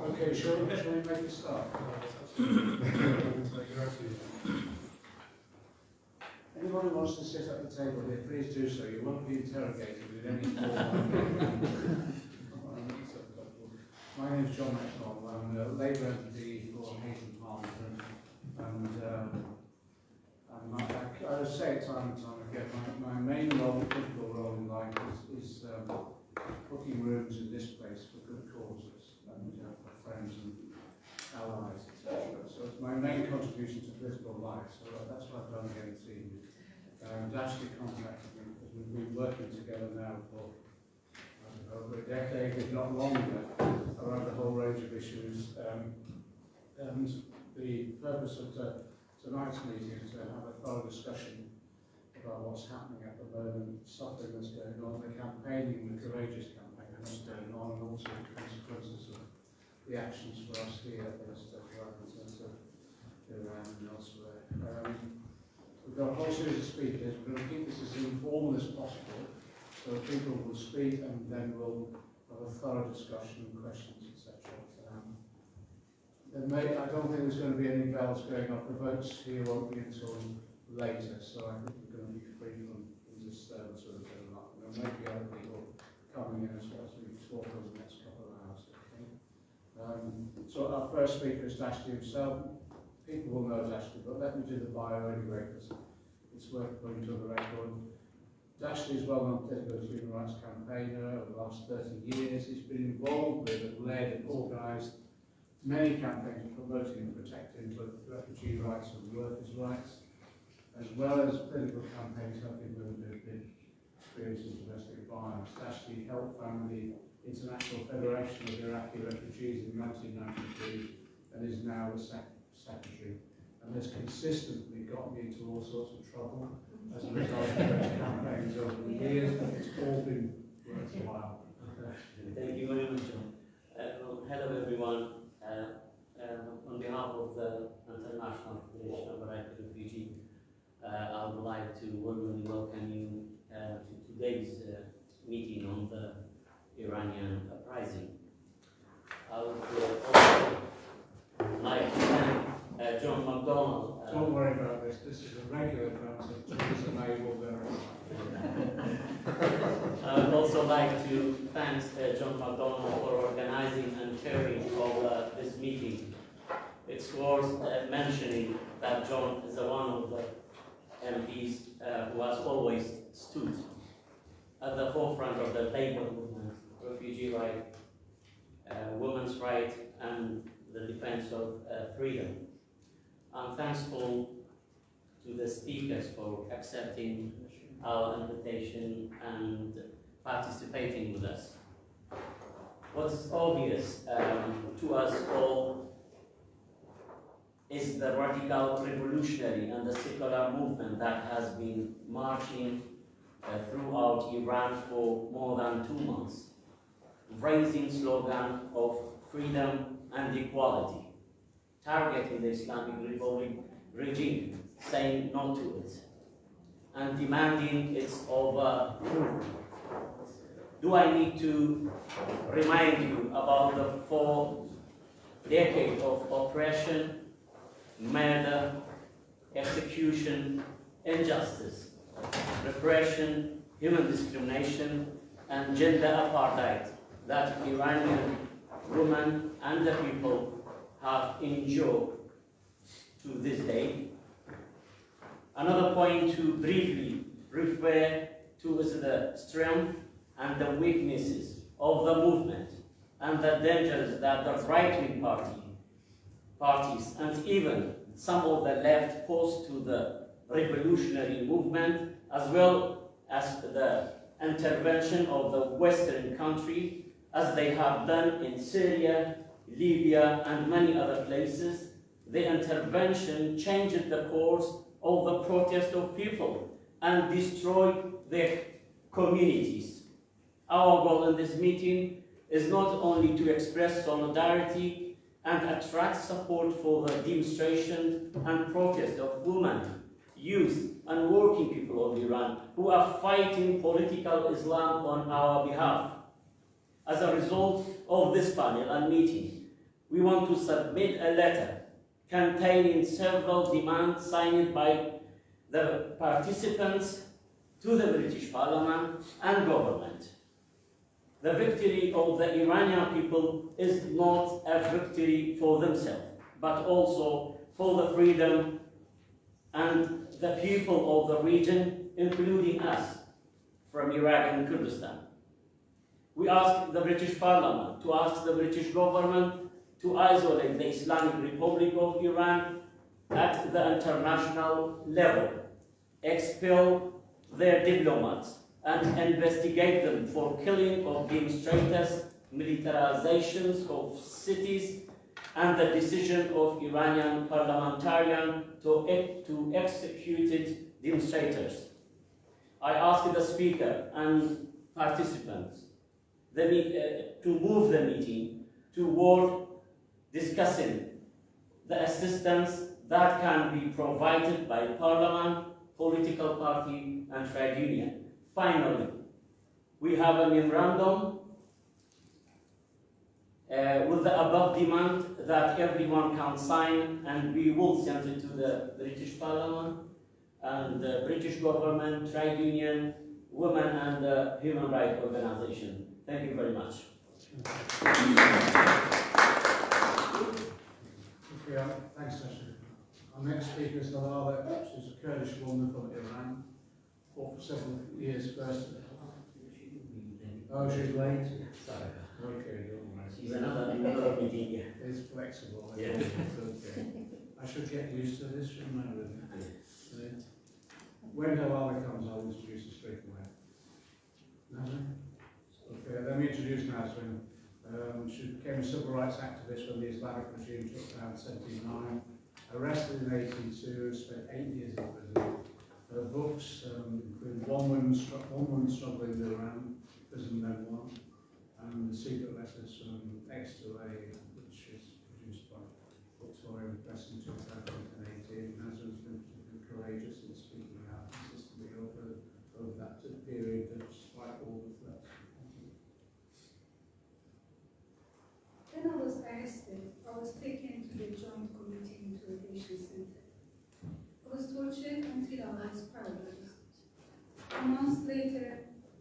Okay, we- shall we make a start? Anyone who please do so. You won't be interrogated with any form. My name is John Maxwell. I'm a Labour MP for Hayes and Harlington. And um, and I, I, I say it time and time again, my, my main role, political role in life is, is um, booking rooms in this place for good causes and uh, for friends and allies, etc. So it's my main contribution to political life. So that's what I've done this evening. Um, Dashty contacted me because we've been working together now for I over a decade, if not longer, around a whole range of issues. Um, and the purpose of the, tonight's meeting is to have a thorough discussion about what's happening at the moment, suffering that's going on, the campaigning, the courageous campaigning that's going on, and also the consequences of the actions for us here as to what happens to Iran and elsewhere. Um, We've got a whole series of speakers. We're going to keep this as informal as possible, so people will speak and then we'll have a thorough discussion and questions, etc. Um, I don't think there's going to be any bells going off. The votes here won't be until later, so I think we're going to be free from from disturbance or that. There may be other people coming in as well as we talk over the next couple of hours. Okay? Um, so our first speaker is Dashty himself. People will know Dashty, but let me do the bio anyway, because it's worth putting to the record. Dashty is well-known political human rights campaigner over the last 30 years. He's been involved with and led and organised many campaigns promoting and protecting refugee rights and workers' rights, as well as political campaigns helping women who've been experiencing domestic violence. Dashty helped found the International Federation of Iraqi Refugees in 1993 and is now the secretary secretary and has consistently got me into all sorts of trouble as a result of those campaigns over the years, but it's all been worthwhile. Thank you very much, John. Uh, well, hello, everyone. Uh, um, on behalf of the International Federation of Iraqi Refugee, uh, I would like to warmly welcome you uh, to today's uh, meeting on the Iranian uprising. I would uh, also like uh, John MacDonald. Uh, Don't worry about this, this is a regular Theresa May will verify. I would also like to thank uh, John MacDonald for organizing and chairing of uh, this meeting. It's worth uh, mentioning that John is one of the MPs uh, who has always stood at the forefront of the labor movement, refugee rights, uh, women's rights, and the defense of uh, freedom. I'm thankful to the speakers for accepting our invitation and participating with us. What's obvious um, to us all is the radical revolutionary and the secular movement that has been marching uh, throughout Iran for more than two months, raising slogan of freedom and equality, targeting the Islamic Republic regime, saying no to it, and demanding its overthrow. Do I need to remind you about the four decades of oppression, murder, execution, injustice, repression, human discrimination, and gender apartheid that Iranian women and the people have endured to this day. Another point to briefly refer to is the strength and the weaknesses of the movement and the dangers that the right-wing party, parties and even some of the left pose to the revolutionary movement as well as the intervention of the Western country as they have done in Syria, Libya and many other places. The intervention changed the course of the protest of people and destroyed their communities. Our goal in this meeting is not only to express solidarity and attract support for the demonstration and protest of women, youth, and working people of Iran who are fighting political Islam on our behalf. As a result of this panel and meeting, we want to submit a letter containing several demands signed by the participants to the British Parliament and government. The victory of the Iranian people is not a victory for themselves, but also for the freedom and the people of the region, including us, from Iraq and Kurdistan. We ask the British Parliament to ask the British government to isolate the Islamic Republic of Iran at the international level, expel their diplomats, and investigate them for killing of demonstrators, militarizations of cities, and the decision of Iranian parliamentarian to, to execute demonstrators. I ask the speaker and participants the, uh, to move the meeting toward discussing the assistance that can be provided by parliament, political party, and trade union. Finally, we have a memorandum uh, with the above demand that everyone can sign and we will send it to the British Parliament and the British government, trade union, women and uh, human rights organization. Thank you very much. Okay, um, thanks, Dashty. Our next speaker is Halaleh, she's a Kurdish woman from Iran, fought for several years first. Oh, she's late? Sorry. Okay, don't worry. She's another, another meeting here. It's flexible. I Yeah. think okay. I should get used to this, shouldn't I, really? Yeah. When Halaleh comes, I'll introduce her straight away. Nothing? Okay, let me introduce Nasrin. Um, she became a civil rights activist when the Islamic regime took down 79, arrested in 82, spent eight years in prison. Her books um, include One Woman, One Woman Struggling with Iran, Prison Memoir, and The Secret Letters from X to A, which is produced by Victorina Press in 2018. Nasrin's been courageous in speaking out consistently over, over that period, despite all the threats. When I was arrested, I was taken to the Joint Committee Interrogation Center. I was tortured until I was paralyzed. A month later,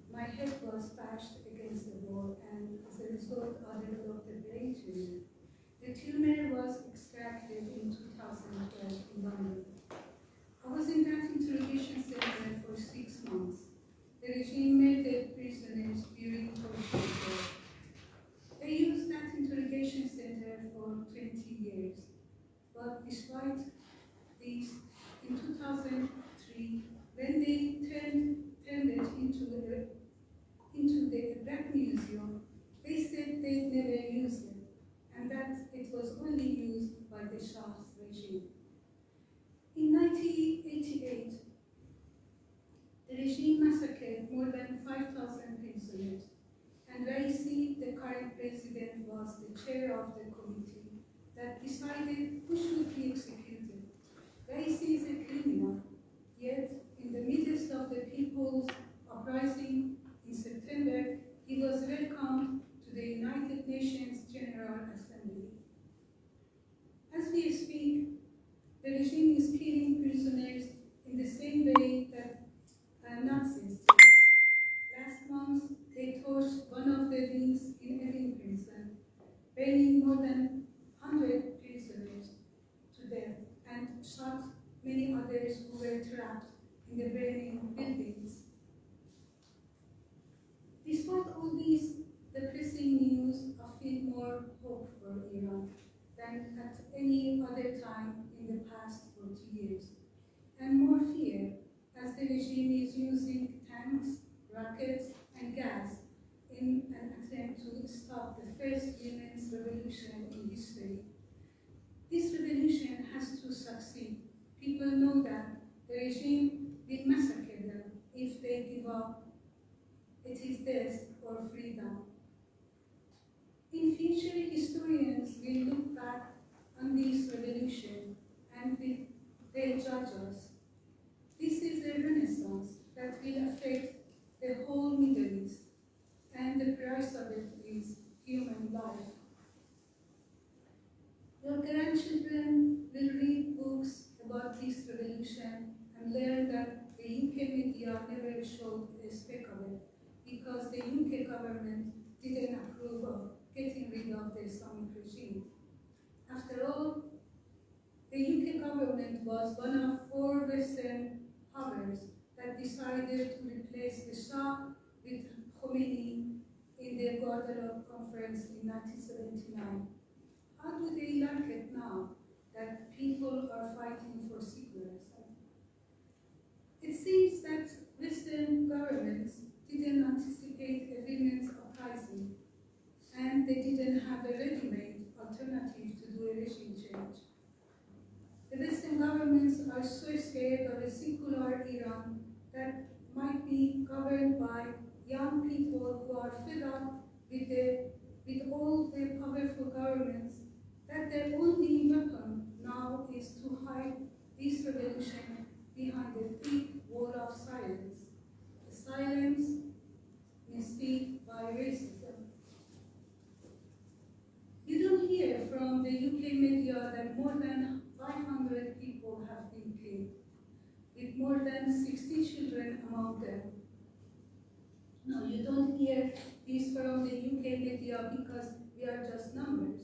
my head was bashed against the wall and as a result, I developed a brain tumor. The tumor was extracted in 2012 in London. I was in that interrogation center for six months. The regime made the prisoners during torture. They used that interrogation center for 20 years. But despite this, in 2003, when they turned, turned it into, a, into the Black Museum, they said they'd never used it, and that it was only used by the Shah's regime. In 1988, the regime massacred more than 5,000 prisoners and Raisi, the current president, was the chair of the committee that decided who should be executed. Raisi is a criminal, yet in the midst of the people's uprising in September, he was welcomed to the United Nations General Assembly. As we speak, the regime is killing prisoners in the same way that uh, Nazis did. Last month, they torched one of the wings in Evin prison, burning more than 100 prisoners to death and shot many others who were trapped in the burning buildings. Despite all these depressing news, I feel more hope for Iran than at any other time in the past 40 years, and more fear as the regime is using tanks, rockets, and gas in an attempt stop the first women's revolution in history. This revolution has to succeed. People know that the regime will massacre them if they give up. It is death or freedom. In future, historians will look back on this revolution and will they'll judge us. This is a renaissance that will affect the whole Middle East, and the price of it human life. Your grandchildren will read books about this revolution and learn that the UK media never showed a speck of it because the UK government didn't approve of getting rid of the Islamic regime. After all, the UK government was one of four Western powers that decided to replace the Shah with Khomeini in the Guadeloupe Conference in 1979. How do they like it now that people are fighting for secularism? It seems that Western governments didn't anticipate a women's uprising and they didn't have a ready-made alternative to do a regime change. The Western governments are so scared of a secular Iran that might be governed by young people who are fed up with, the, with all the powerful governments that their only weapon now is to hide this revolution behind a thick wall of silence. A silence inspired by racism. You don't hear from the UK media that more than 500 people have been killed, with more than 60 children among them. Don't hear this from the UK media because we are just numbers,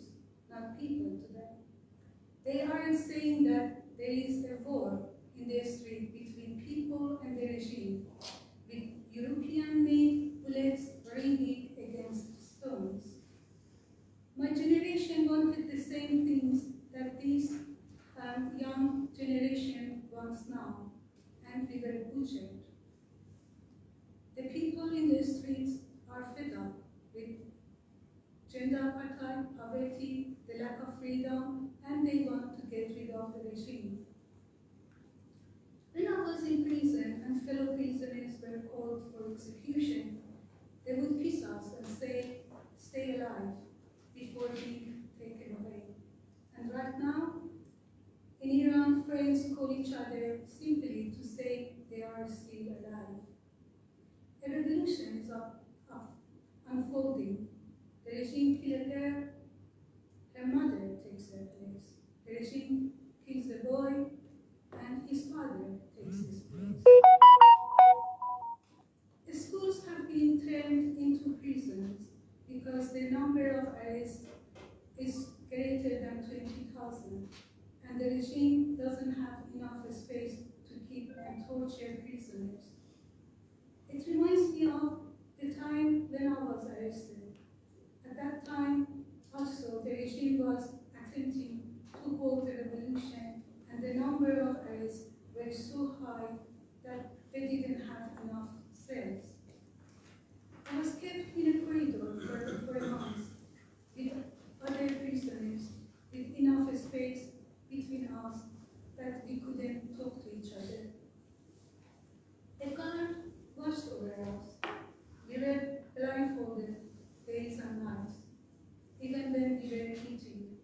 not people to them. They aren't saying that there is a war in the street between people and the regime, with European-made bullets ringing against stones. My generation wanted the same things that this um, young generation wants now, and we were butchered. The people in the streets are fed up with gender apartheid, poverty, the lack of freedom, and they want to get rid of the regime. When I was in prison and fellow prisoners were called for execution, they would kiss us and say, stay alive before being taken away. And right now, in Iran, friends call each other simply to say they are still alive. A revolution is unfolding. The regime kills her, her mother takes her place. The regime kills the boy, and his father takes his place. The schools have been turned into prisons because the number of arrests is greater than 20,000 and the regime doesn't have enough space to keep and torture prisoners. It reminds me of the time when I was arrested. At that time, also, the regime was attempting to hold the revolution and the number of arrests were so high that they didn't have enough cells. I was kept in a corridor for, for a month with other prisoners with enough space between us that we couldn't talk to each other. A guard watched over us. We were blindfolded even when we were eating.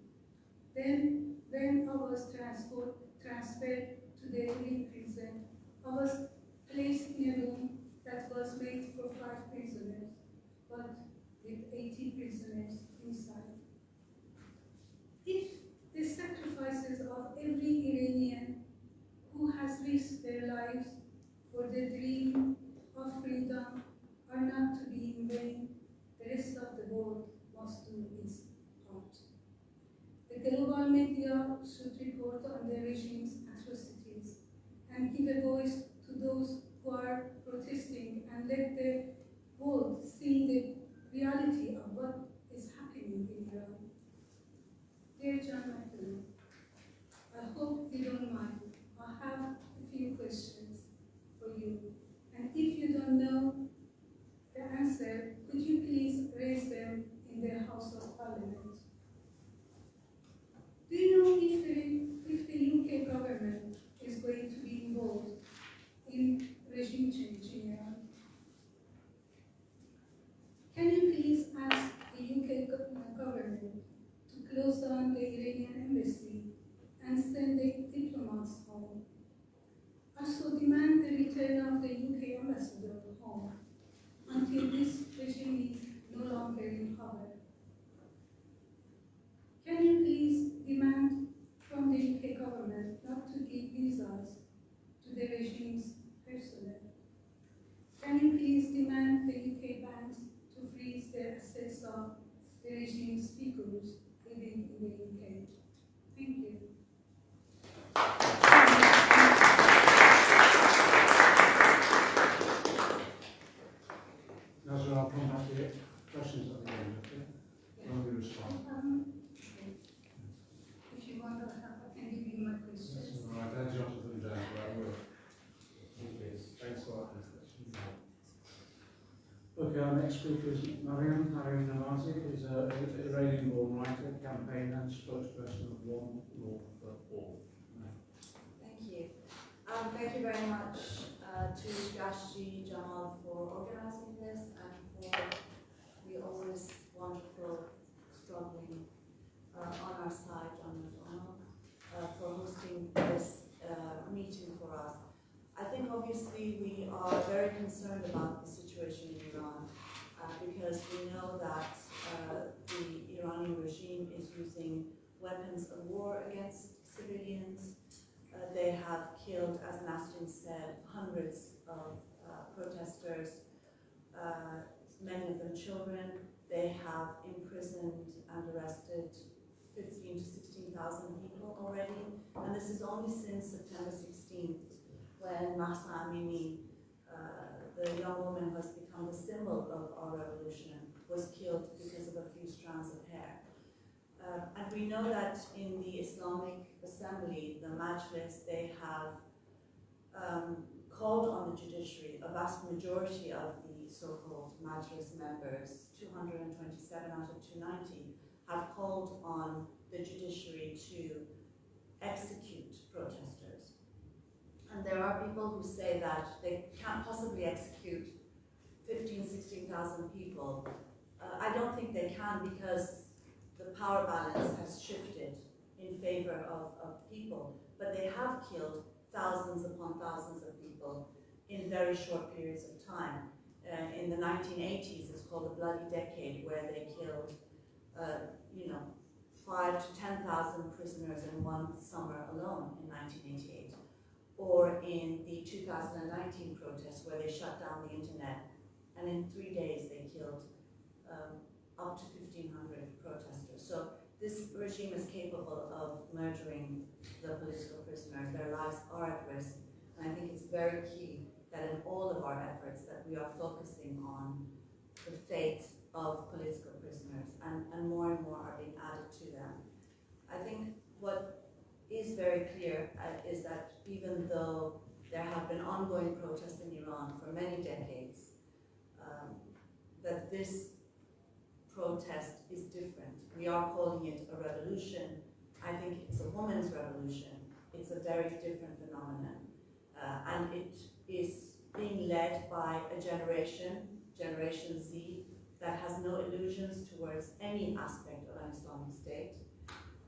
Then, when I was transport, transferred to the Green prison, I was placed in a room that was made for five prisoners, but with 80 prisoners inside. If the sacrifices of every Iranian who has risked their lives for the dream of freedom are not to be in vain, the rest of the world must do its part. Media should report on the regime's atrocities and give a voice to those who are protesting and let the world see the reality of what is happening in Iran. Dear John McDonough, I hope you don't mind. I have a few questions for you. And if you don't know the answer, could you please raise them in the House of Parliament? Do you know if the, if the UK government is going to be involved in regime change in Iran? the return of the UK ambassador home until this regime is no longer in power. Can you please demand from the UK government not to give visas to the regime's personnel? Can you please demand the UK banks to freeze the assets of the regime's figures living in the UK? Thank you. Nasrin, I'll come back to your questions at the end, okay? When we respond. Um, If you want, I have- I can give you my questions. That's all right, I jotted them down, but I will. Okay, thanks a lot. Okay, our next speaker is Maryam Harry Namazie, is a Iranian-born writer, campaigner and spokesperson of One Law for All. Thank you. Um, thank you very much uh, to Dashty Jamal for organizing this and for the always wonderful struggling uh, on our side, John McDonald, uh, for hosting this uh, meeting for us. I think obviously we are very concerned about the situation in Iran because we know that uh, the Iranian regime is using weapons of war against civilians, uh, they have killed, as Nasrin said, hundreds of uh, protesters, uh, many of them children. They have imprisoned and arrested 15 to 16,000 people already. And this is only since September 16th, when Mahsa Amini, uh, the young woman who has become the symbol of our revolution, was killed because of a few strands of hair. Uh, and we know that in the Islamic Assembly, the Majlis, they have um, called on the judiciary, a vast majority of the so-called Majlis members, 227 out of 290, have called on the judiciary to execute protesters. And there are people who say that they can't possibly execute 15, 16,000 people. Uh, I don't think they can because the power balance has shifted in favor of, of people, but they have killed thousands upon thousands of people in very short periods of time. Uh, in the 1980s, it's called the Bloody Decade, where they killed, uh, you know, five to 10,000 prisoners in one summer alone in 1988. Or in the 2019 protests, where they shut down the internet, and in three days they killed um, up to 1,500 protesters. So this regime is capable of murdering the political prisoners. Their lives are at risk. And I think it's very key that in all of our efforts that we are focusing on the fate of political prisoners and, and more and more are being added to them. I think what is very clear uh, is that even though there have been ongoing protests in Iran for many decades, um, that this protest is different. We are calling it a revolution. I think it's a woman's revolution. It's a very different phenomenon. Uh, and it is being led by a generation, Generation Z, that has no illusions towards any aspect of an Islamic State,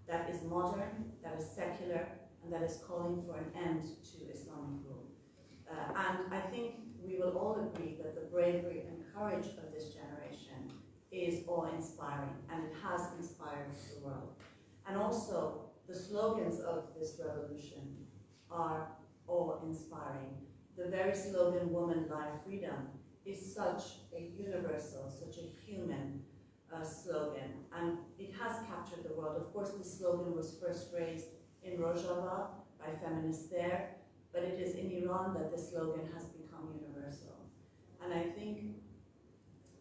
that is modern, that is secular, and that is calling for an end to Islamic rule. Uh, and I think we will all agree that the bravery and courage of this generation is awe-inspiring, and it has inspired the world. And also, the slogans of this revolution are awe-inspiring. The very slogan, Woman, Life, Freedom, is such a universal, such a human uh, slogan, and it has captured the world. Of course, this slogan was first raised in Rojava by feminists there, but it is in Iran that the slogan has become universal. And I think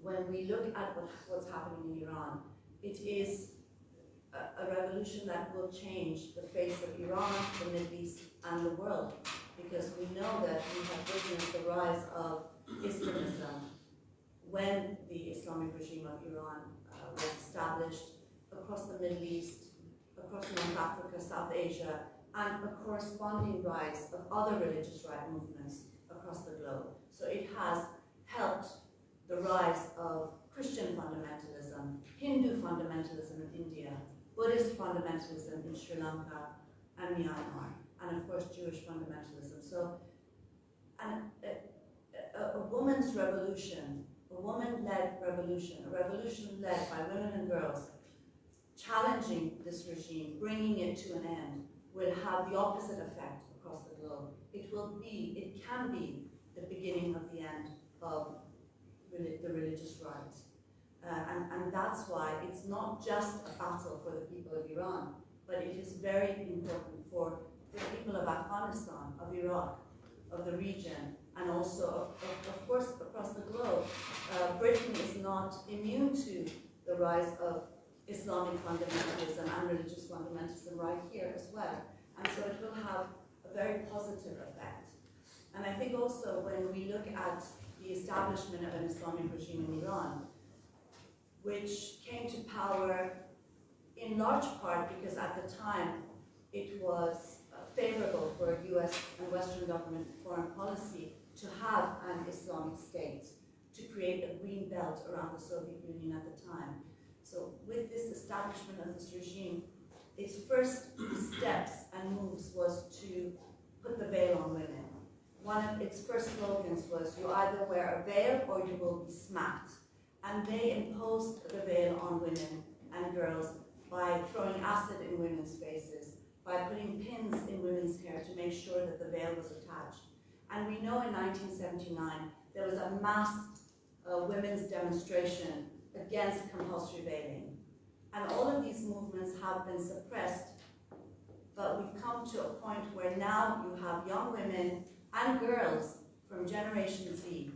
when we look at what, what's happening in Iran, it is a, a, revolution that will change the face of Iran, the Middle East, and the world. Because we know that we have witnessed the rise of Islamism when the Islamic regime of Iran established across the Middle East, across North Africa, South Asia, and a corresponding rise of other religious right movements across the globe. So it has helped the rise of Christian fundamentalism, Hindu fundamentalism in India, Buddhist fundamentalism in Sri Lanka and Myanmar, and of course Jewish fundamentalism. So, and woman's revolution, a woman-led revolution, a revolution led by women and girls, challenging this regime, bringing it to an end, will have the opposite effect across the globe. It will be, it can be the beginning of the end of the religious right. Uh, and, and that's why it's not just a battle for the people of Iran, but it is very important for the people of Afghanistan, of Iraq, of the region, and also, of, of, course, across the globe. Uh, Britain is not immune to the rise of Islamic fundamentalism and religious fundamentalism right here as well. And so it will have a very positive effect. And I think also when we look at the establishment of an Islamic regime in Iran, which came to power in large part because at the time it was uh, favorable for US and Western government foreign policy to have an Islamic state, to create a green belt around the Soviet Union at the time. So with this establishment of this regime, its first steps and moves was to put the veil on women. One of its first slogans was, you either wear a veil or you will be smacked. And they imposed the veil on women and girls by throwing acid in women's faces, by putting pins in women's hair to make sure that the veil was attached. And we know in 1979 there was a mass uh, women's demonstration against compulsory veiling. And all of these movements have been suppressed, but we've come to a point where now you have young women and girls from Generation Z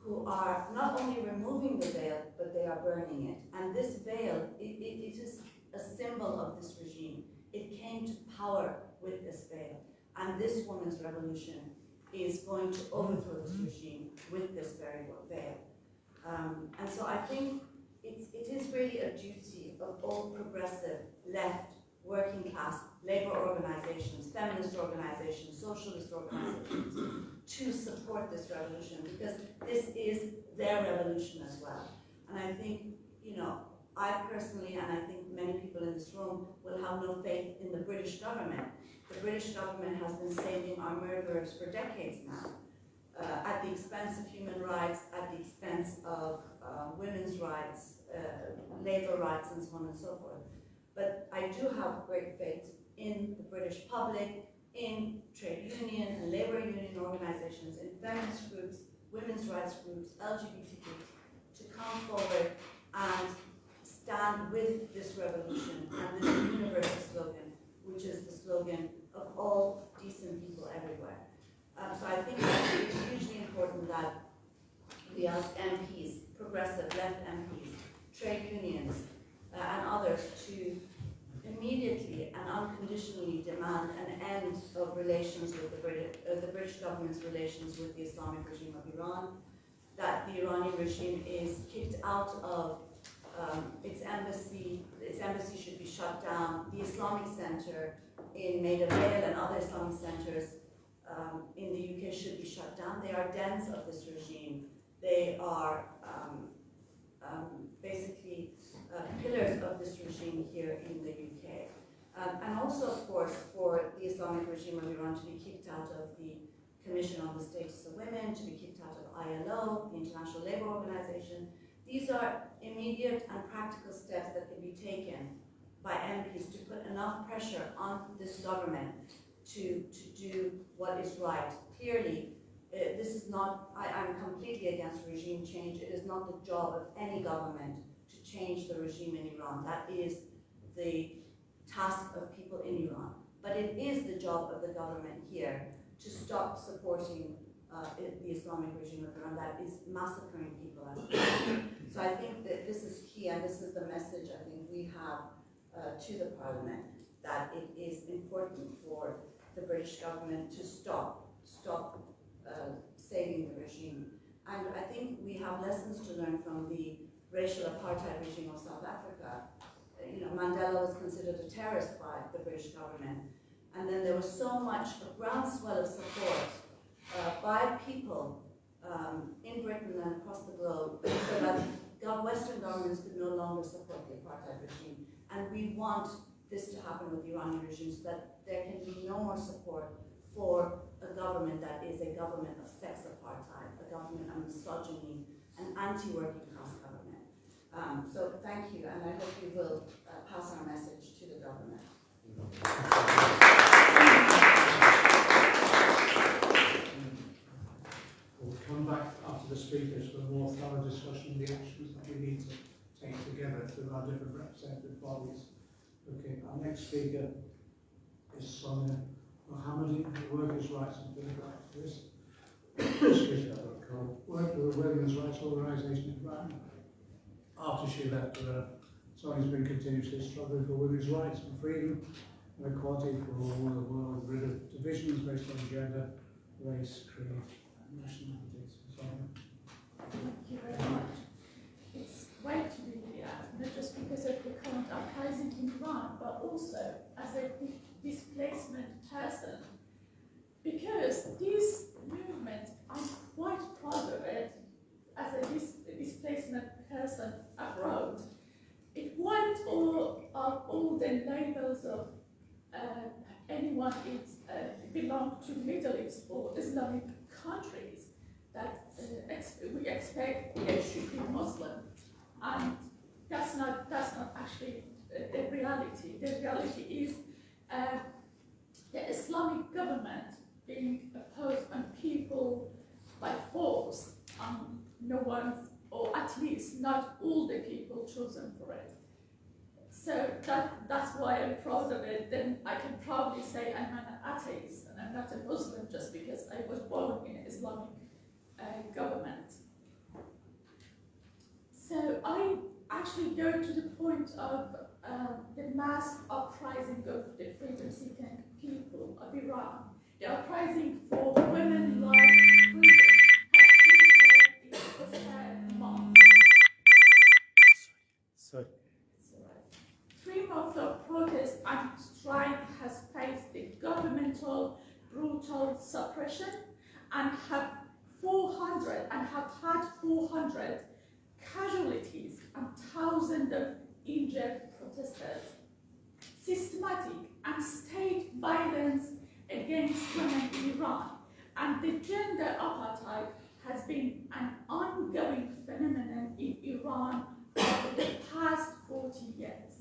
who are not only removing the veil, but they are burning it. And this veil, it, it, it is a symbol of this regime. It came to power with this veil. And this woman's revolution is going to overthrow this regime with this very veil. Um, and so I think it's, it is really a duty of all progressive, left, working class, labor organizations, feminist organizations, socialist organizations, to support this revolution because this is their revolution as well. And I think, you know, I personally, and I think many people in this room, will have no faith in the British government. The British government has been saving our murderers for decades now uh, at the expense of human rights, at the expense of uh, women's rights, uh, labor rights, and so on and so forth. But I do have great faith in the British public, in trade union and labor union organizations, in feminist groups, women's rights groups, LGBT groups, to come forward and stand with this revolution and this universal slogan, which is the slogan of all decent people everywhere. Um, so I think it's hugely important that we ask MPs, progressive left MPs, trade unions, uh, and others to immediately and unconditionally demand an end of relations with the uh, the British government's relations with the Islamic regime of Iran, that the Iranian regime is kicked out of um, its embassy, its embassy should be shut down, the Islamic Center in Maida Vale and other Islamic centers um, in the UK should be shut down. They are dens of this regime. They are um, um, basically uh, pillars of this regime here in the UK. Um, and also, of course, for the Islamic regime of Iran to be kicked out of the Commission on the Status of Women, to be kicked out of ILO, the International Labour Organization. These are immediate and practical steps that can be taken by MPs to put enough pressure on this government to, to do what is right. Clearly, uh, this is not, I, am completely against regime change. It is not the job of any government to change the regime in Iran. That is the task of people in Iran. But it is the job of the government here to stop supporting uh, the Islamic regime of Iran that is massacring people. so I think that this is key, and this is the message I think we have uh, to the parliament, that it is important for the British government to stop, stop uh, saving the regime. And I think we have lessons to learn from the racial apartheid regime of South Africa. You know, Mandela was considered a terrorist by the British government. And then there was so much, a groundswell of support uh, by people um, in Britain and across the globe so that Western governments could no longer support the apartheid regime. And we want this to happen with the Iranian regime so that there can be no more support for a government that is a government of sex apartheid, a government of misogyny, an anti-working class government. Um, so thank you, and I hope you will uh, pass our message to the government. We'll come back after the speakers for a more thorough discussion of the actions that we need to take together through our different representative bodies. Okay, our next speaker is Sonia Mohammadi, Workers' Rights and Rights Activist. A. Worked with the Women's Rights Organisation in Brighton. After she left, uh, Sonia's been continuously struggling for women's rights and freedom and equality for all the world, rid of divisions based on gender, race, creed, nationalities. Sonia. Thank you very much. It's great to be here, not just because of the current uprising in Iran, but also as a displacement person. Because these movements, I'm quite proud of it as a dis- displacement person abroad. It wiped all of all the labels of uh, anyone is uh, belong to Middle East or Islamic countries that uh, ex- we expect they should be Muslim, and that's not that's not actually uh, the reality. The reality is uh, the Islamic government being opposed on people by force, on no one, or at least not all the people chosen for it. So that, that's why I'm proud of it. Then I can proudly say I'm an atheist and I'm not a Muslim just because I was born in an Islamic uh, government. So I actually go to the point of uh, the mass uprising of the freedom-seeking people of Iran. The uprising for women like freedom has been held in the third month. Sorry. It's all right. Three months of protest strike has faced the governmental brutal suppression and have 400 and have had 400 casualties and thousands of injured protesters. Systematic and state violence against women in Iran and the gender apartheid has been an ongoing phenomenon in Iran for the past 40 years.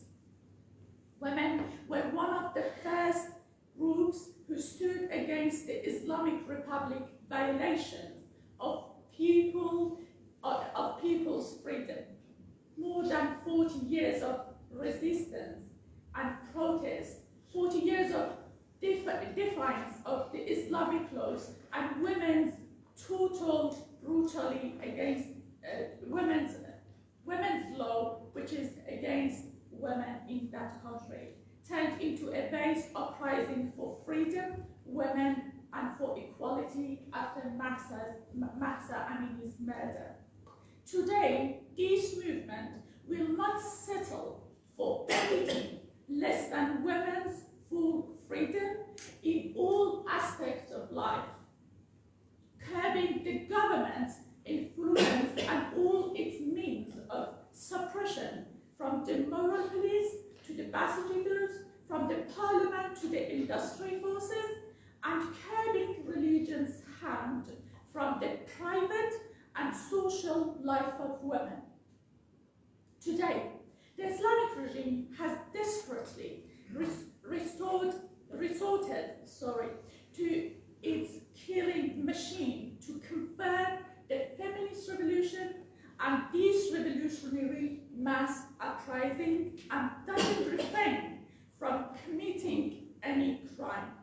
Women were one of the first groups who stood against the Islamic Republic violations of people of, people's freedom. More than 40 years of resistance and protest, 40 years of def- defiance of the Islamic laws and women's total brutally against uh, women's women's law, which is against women in that country, turned into a base uprising for freedom, women, and for equality after Mahsa Amini's murder. Today, this movement will not settle for anything less than women's full freedom in all aspects of life, curbing the government's influence and all its means of suppression, from the moral police to the Basij, from the parliament to the industry forces, and curbing religion's hand from the private and social life of women. Today, the Islamic regime has desperately res- restored, resorted sorry, to its killing machine to confirm the feminist revolution and this revolutionary mass uprising and doesn't refrain from committing any crime.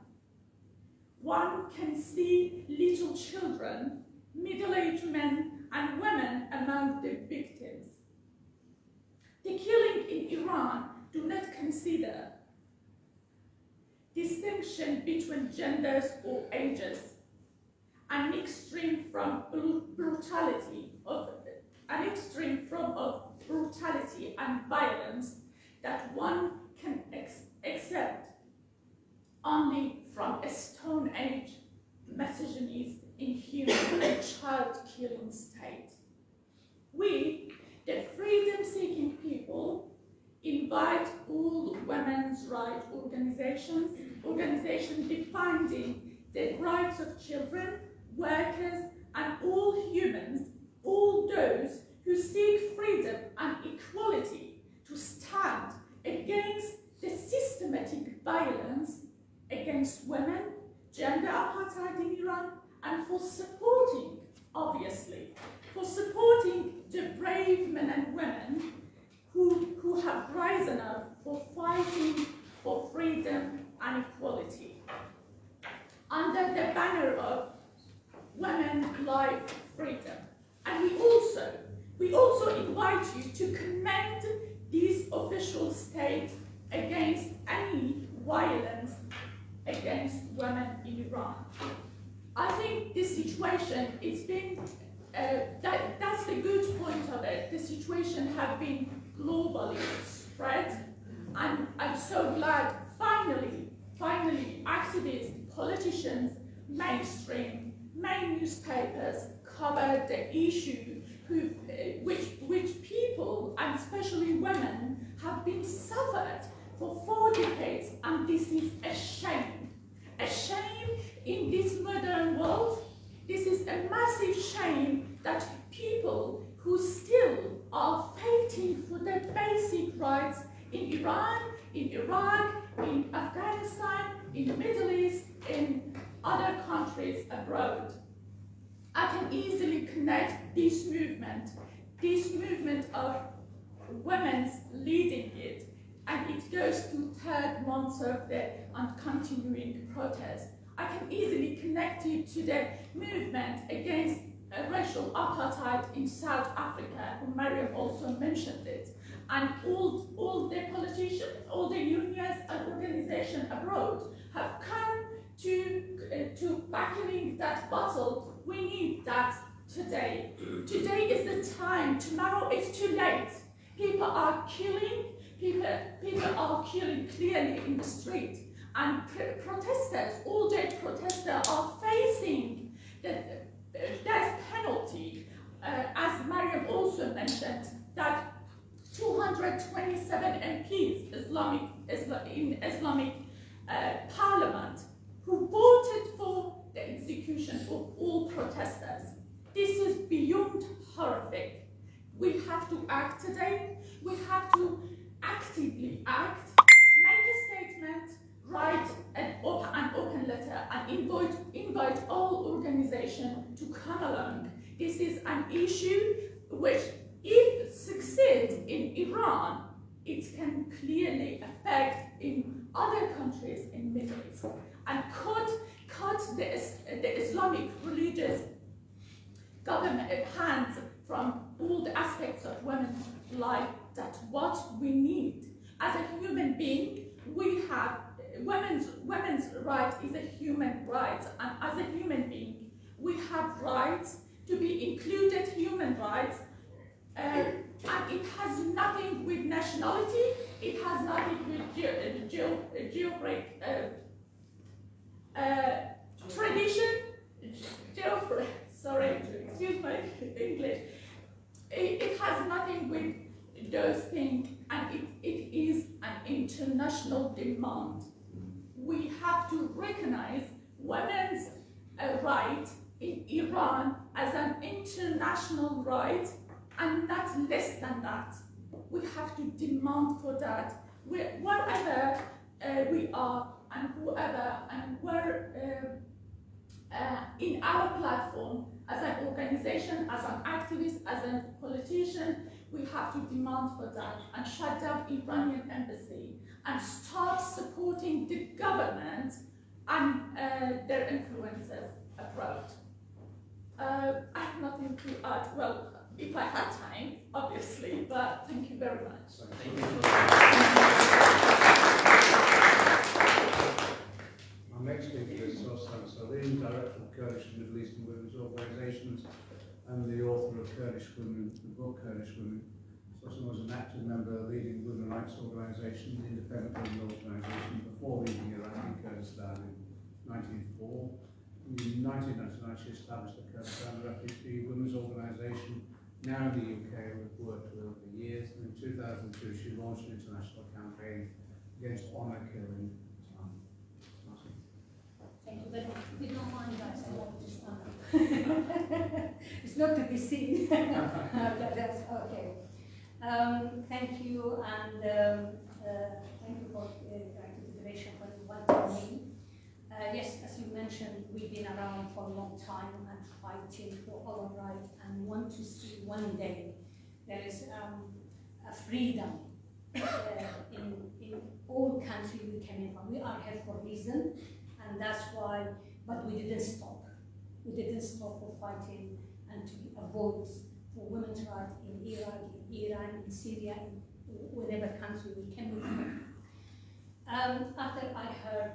One can see little children, middle-aged men and women among the victims. The killing in Iran do not consider distinction between genders or ages, an extreme from brutality of an extreme form of brutality and violence that one can accept only from a stone age misogynist, inhuman, and child killing state. We, the freedom seeking people, invite all women's rights organizations, organizations defending the rights of children, workers, and all humans, all those who seek freedom and equality to stand against the systematic violence against women, gender apartheid in Iran, and for supporting, obviously, for supporting the brave men and women who, who have risen up for fighting for freedom and equality. Under the banner of Women, Life, Freedom. And we also, we also invite you to commend these official state against any violence against women in Iran. I think this situation, it's been, uh, that, that's the good point of it. The situation have been globally spread and I'm so glad finally, finally activists, politicians, mainstream, main newspapers covered the issue who, uh, which, which people, and especially women, have been suffered for four decades, and this is a shame. A shame in this modern world. This is a massive shame that people who still are fighting for their basic rights in Iran, in Iraq, in Afghanistan, in the Middle East, in other countries abroad. I can easily connect this movement, this movement of women's leading it, and it goes to third month of the and continuing protest. I can easily connect it to the movement against racial apartheid in South Africa, Maryam also mentioned it. And all, all the politicians, all the unions and organizations abroad have come to, uh, to backing that battle. We need that today. Today is the time, tomorrow is too late. People are killing, people, people are killing clearly in the street. And protesters, all day protesters are facing the death penalty. Uh, as Maryam also mentioned, that 227 MPs Islamic, in Islamic uh, parliament who voted for the execution of all protesters. This is beyond horrific. We have to act today. We have to actively act, make a statement, write an open, an open letter, and invite, invite all organizations to come along. This is an issue which, if succeeds in Iran, it can clearly affect in other countries in Middle East and cut, cut the, the Islamic religious government hands from all the aspects of women's life that what we need. As a human being, we have, women's, women's right is a human right, and as a human being, we have rights to be included human rights, uh, and it has nothing with nationality, it has nothing with ge ge geographic uh, uh, tradition, geography, sorry, excuse my English, it, it has nothing with those things and it, it is an international demand. We have to recognize women's uh, right in Iran as an international right and not less than that. We have to that wherever uh, we are and whoever and where uh, uh, in our platform as an organization, as an activist, as a politician, we have to demand for that and shut down Iranian embassy and start supporting the government and uh, their influences abroad. Uh, I have nothing to add. Well, if I had time, obviously, but thank you very much. Thank you. Our next speaker is Sawsan Salim, Director of Kurdish and Middle Eastern Women's Organisations and the author of Kurdish Women, the book Kurdish Women. Sawsan was an active member of the leading women's rights organisation, the Independent Women Organisation, before leaving Iran in Kurdistan in 1904. In 1999, she established the Kurdistan Refugee Women's Organisation, now in the UK, we've worked with over the years. And in 2002, she launched an international campaign against honour killing. Thank thank you, but if you don't mind, guys, I'd like to stand up. It's not to be seen. That's, okay. Um, thank you, and, um, uh, thank you for, uh, Director Federation for inviting me. Uh, yes, as you mentioned, we've been around for a long time and fighting for our rights and want to see one day there is, um, a freedom uh, in, in all countries we came in from. We are here for reason, and that's why, but we didn't stop. We didn't stop for fighting and to be a voice for women's rights in Iraq, in Iran, in Syria, in whatever country we came from. Um, after I heard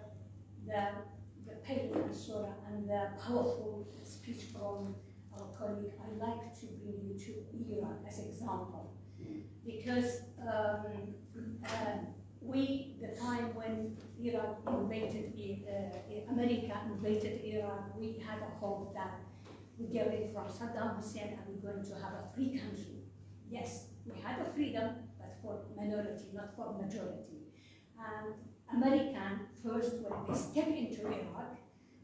the, pain and sorrow and the powerful speech from our colleague, I'd like to bring you to Iran as example. Because um, uh, we, the time when Iraq invaded, uh, America invaded Iran, we had a hope that we get away from Saddam Hussein and we're going to have a free country. Yes, we had a freedom, but for minority, not for majority. And American, first when they stepped into Iraq,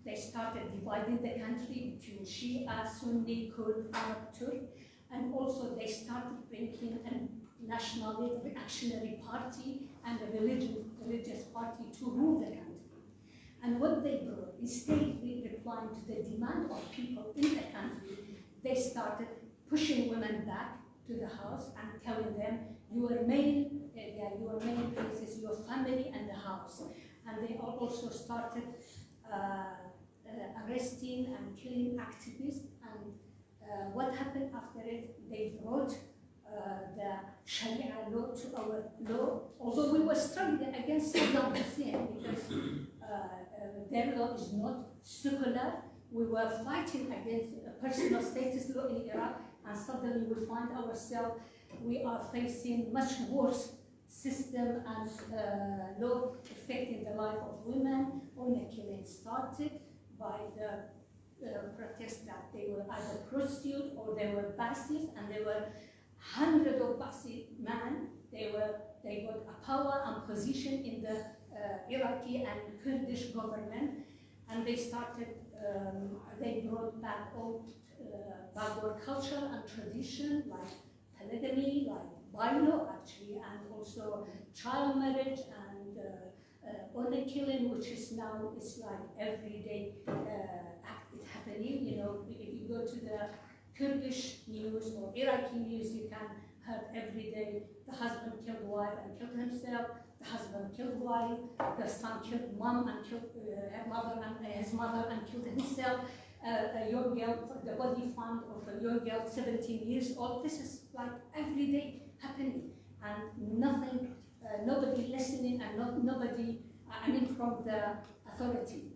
they started dividing the country between Shia, Sunni, Kurd, Arab, Turk, and also they started bringing a national reactionary party and a religious, religious party to rule the country. And what they brought, instead replying to the demand of people in the country, they started pushing women back to the house and telling them, your main, yeah, your main place is your family and the house. And they also started uh, uh, arresting and killing activists. And uh, what happened after it, they brought uh, the Sharia law to our law, although we were struggling against Saddam Hussein because their law is not secular. We were fighting against personal status law in Iraq, and suddenly we find ourselves, we are facing much worse system and uh, law affecting the life of women. When the killing started by the uh, protests that they were either prostitute or they were passive, and there were hundreds of passive men. They were they got a power and position in the uh, Iraqi and Kurdish government, and they started, um, they brought back uh, backward culture and tradition like polygamy, like bylaw actually, and also child marriage and uh, uh, killing, which is now it's like everyday uh, act is happening. You know, if you go to the Kurdish news or Iraqi news, you can hear every day the husband killed wife and killed himself, the husband killed wife, the son killed mom and killed uh, her mother and uh, his mother and killed himself. Uh, a young girl, the body found of a young girl, 17 years old. This is like every day happening, and nothing, uh, nobody listening, and not, nobody, I mean, from the authority.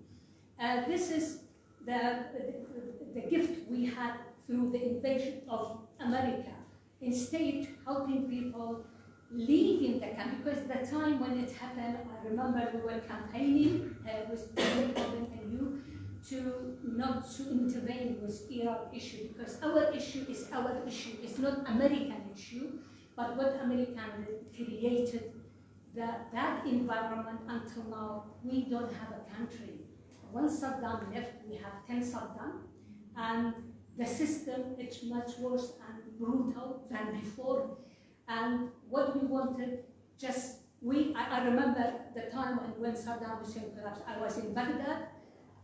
Uh, this is the, the, the gift we had through the invasion of America. Instead, helping people leaving the camp, because the time when it happened, I remember we were campaigning uh, with President and you to not to intervene with Iraq issue, because our issue is our issue, it's not American issue, but what American created that, that environment until now, we don't have a country. Once Saddam left, we have 10 Saddam, and the system is much worse and brutal than before. And what we wanted, just we, I, I remember the time when, when Saddam Hussein collapsed, I was in Baghdad.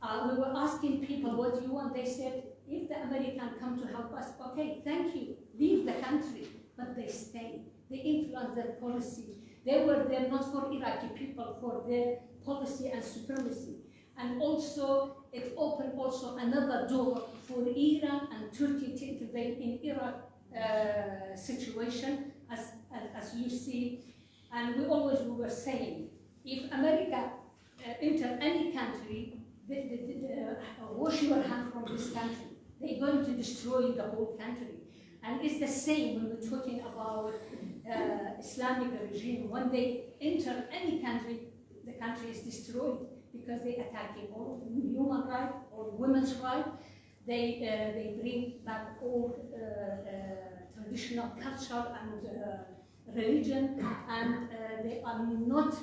Uh, we were asking people, what do you want? They said, if the American come to help us, okay, thank you, leave the country. But they stayed. They influenced their policy. They were there not for Iraqi people, for their policy and supremacy. And also, it opened also another door for Iran and Turkey to intervene in Iraq uh, situation, as, as, as, you see. And we always we were saying, if America uh, enter any country, the, the, uh, wash your hand from this country. They're going to destroy the whole country. And it's the same when we're talking about uh, Islamic regime. When they enter any country, the country is destroyed because they attacking all human rights or women's rights. They, uh, they bring back all uh, uh, traditional culture and uh, religion, and they are not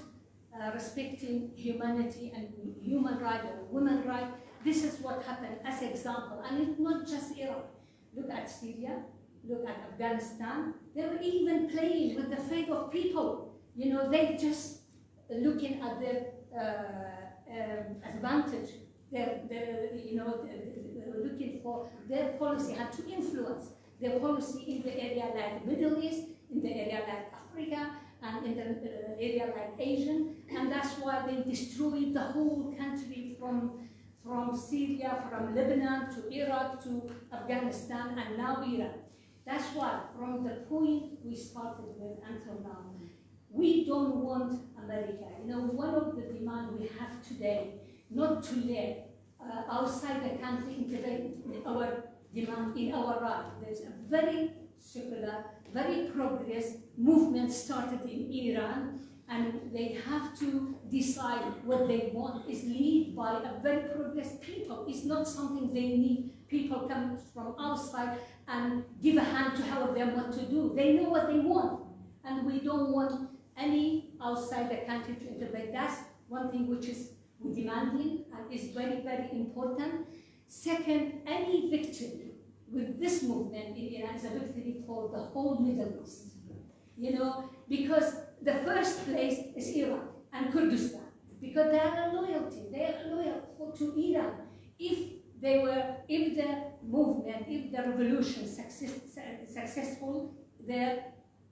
uh, respecting humanity and human rights or women rights. This is what happened as example, and it's not just Iraq. Look at Syria, look at Afghanistan. They were even playing with the fate of people. You know, they just looking at their uh, um, advantage. They're, they're, you know, they're looking for their policy had to influence their policy in the area like Middle East, in the area like Africa, and in the area like Asian, and that's why they destroyed the whole country from from Syria, from Lebanon to Iraq to Afghanistan, and now Iran. That's why, from the point we started with until now, we don't want America. You know, one of the demands we have today, not to let uh, outside the country intervene in our demand, in our right. There's a very secular, very progress movement started in Iran, and they have to decide what they want. is led by a very progress people. It's not something they need people come from outside and give a hand to help them what to do. They know what they want, and we don't want any outside the country to intervene. That's one thing which is demanding and is very, very important. Second, any victory with this movement in Iran is a victory for the whole Middle East. You know, because the first place is Iraq and Kurdistan, because they are loyalty, they are loyal to Iran. If they were, if the movement, if the revolution success, successful, there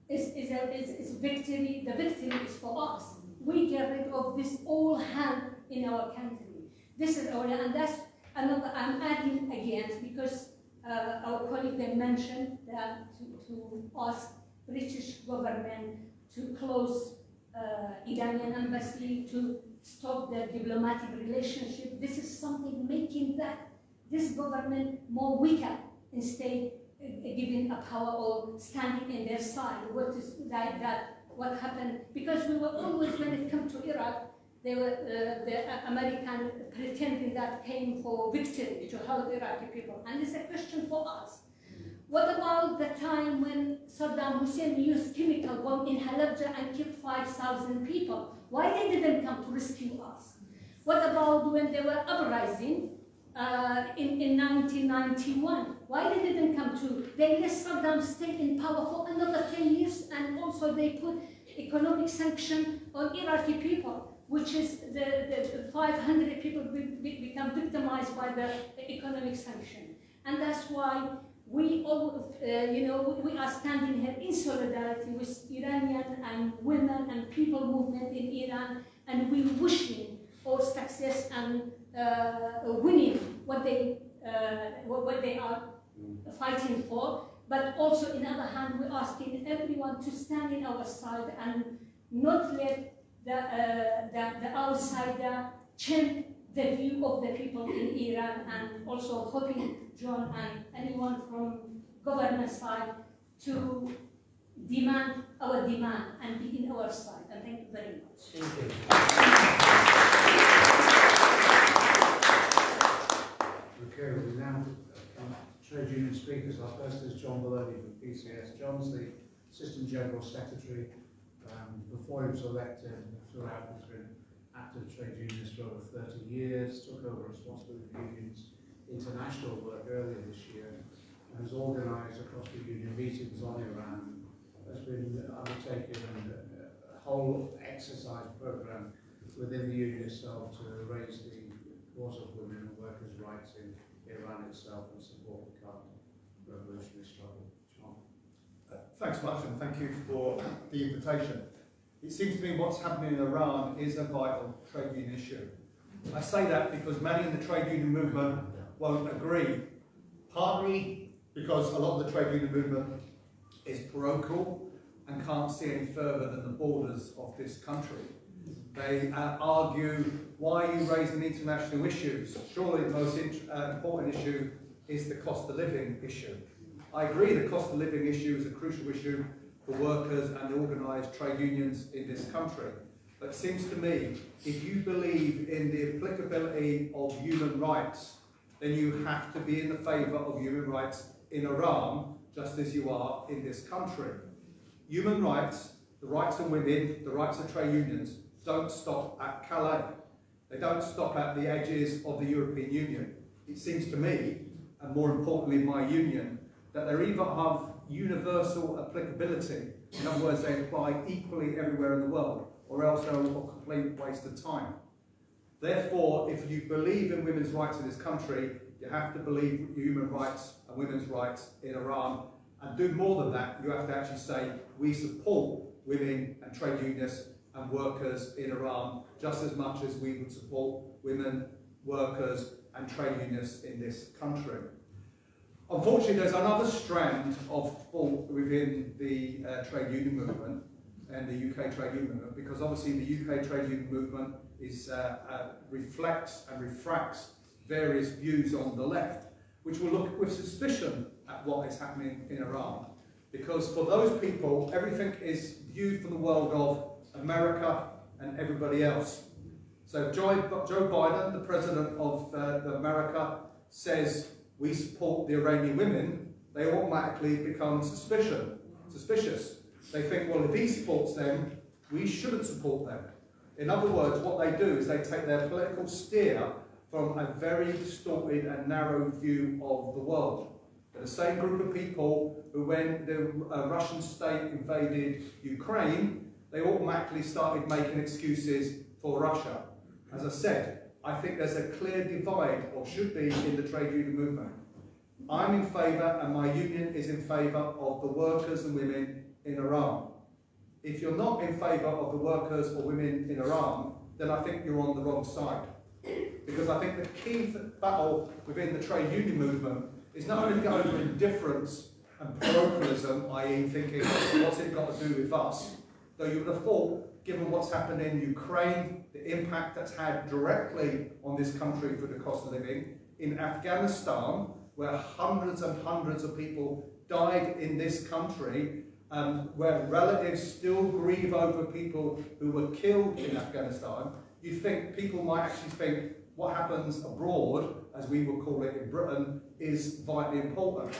is, is, a, is, is victory, the victory is for us. We get rid of this old hand in our country. This is all, and that's another, I'm adding again because uh, our colleague then mentioned that to, to ask British government to close uh, Iranian embassy, to stop their diplomatic relationship. This is something making that this government more weaker instead giving a power or standing in their side. What is like that? What happened? Because we were always, when it comes to Iraq, they were uh, the American pretending that came for victory to help Iraqi people. And it's a question for us. What about the time when Saddam Hussein used chemical bomb in Halabja and killed 5,000 people? Why they didn't come to rescue us? What about when they were uprising uh, in, in 1991? Why they didn't come to? They let Saddam stay in power for another 10 years and also they put economic sanction on Iraqi people which is the, the 500 people be, be, become victimized by the economic sanction. And that's why we all, uh, you know, we are standing here in solidarity with Iranian and women and people movement in Iran, and we wishing for success and uh, winning what they, uh, what they are fighting for. But also, in other hand, we're asking everyone to stand in our side and not let the, uh, the, the outsider change the view of the people in Iran and also hoping John and anyone from government side to demand our demand and be in our side. And thank you very much. Thank you. Okay, we now come trade union speakers. Our first is John Moloney from PCS. John's the Assistant General Secretary. Um, before he was elected, throughout has been active trade unionist for over 30 years, took over responsibility for the unions international work earlier this year, and has organised across the union meetings on Iran, has been undertaking a, a whole exercise programme within the union itself to raise the cause of women and workers' rights in Iran itself and support the current revolutionary struggle. John. Uh, Thanks much and thank you for the invitation. It seems to me what's happening in Iran is a vital trade union issue. I say that because many in the trade union movement won't agree, partly because a lot of the trade union movement is parochial and can't see any further than the borders of this country. They uh, argue, why are you raising international issues? Surely the most uh, important issue is the cost of living issue. I agree the cost of living issue is a crucial issue for workers and the organised trade unions in this country. But it seems to me, if you believe in the applicability of human rights, then you have to be in the favour of human rights in Iran, just as you are in this country. Human rights, the rights of women, the rights of trade unions, don't stop at Calais. They don't stop at the edges of the European Union. It seems to me, and more importantly my union, that they either universal applicability, in other words they apply equally everywhere in the world, or else they're a complete waste of time. Therefore, if you believe in women's rights in this country, you have to believe human rights and women's rights in Iran. And do more than that, you have to actually say, we support women and trade unionists and workers in Iran just as much as we would support women, workers and trade unionists in this country. Unfortunately, there's another strand of fault within the uh, trade union movement and the UK trade union movement because obviously the UK trade union movement is, uh, uh, reflects and refracts various views on the left, which will look with suspicion at what is happening in Iran. Because for those people, everything is viewed from the world of America and everybody else. So Joe, Joe Biden, the president of uh, America, says we support the Iranian women, they automatically become suspicion, suspicious. They think, well, if he supports them, we shouldn't support them. In other words, what they do is they take their political steer from a very distorted and narrow view of the world. They're the same group of people who, when the uh, Russian state invaded Ukraine, they automatically started making excuses for Russia. As I said, I think there's a clear divide, or should be, in the trade union movement. I'm in favour, and my union is in favour of the workers and women in Iran. If you're not in favour of the workers or women in Iran, then I think you're on the wrong side. Because I think the key battle within the trade union movement is not only get over indifference and parochialism, i.e. thinking, what's it got to do with us? Though you would have thought, given what's happened in Ukraine, the impact that's had directly on this country for the cost of living, in Afghanistan, where hundreds and hundreds of people died in this country um, where relatives still grieve over people who were killed in Afghanistan, you think people might actually think what happens abroad, as we would call it in Britain, is vitally important.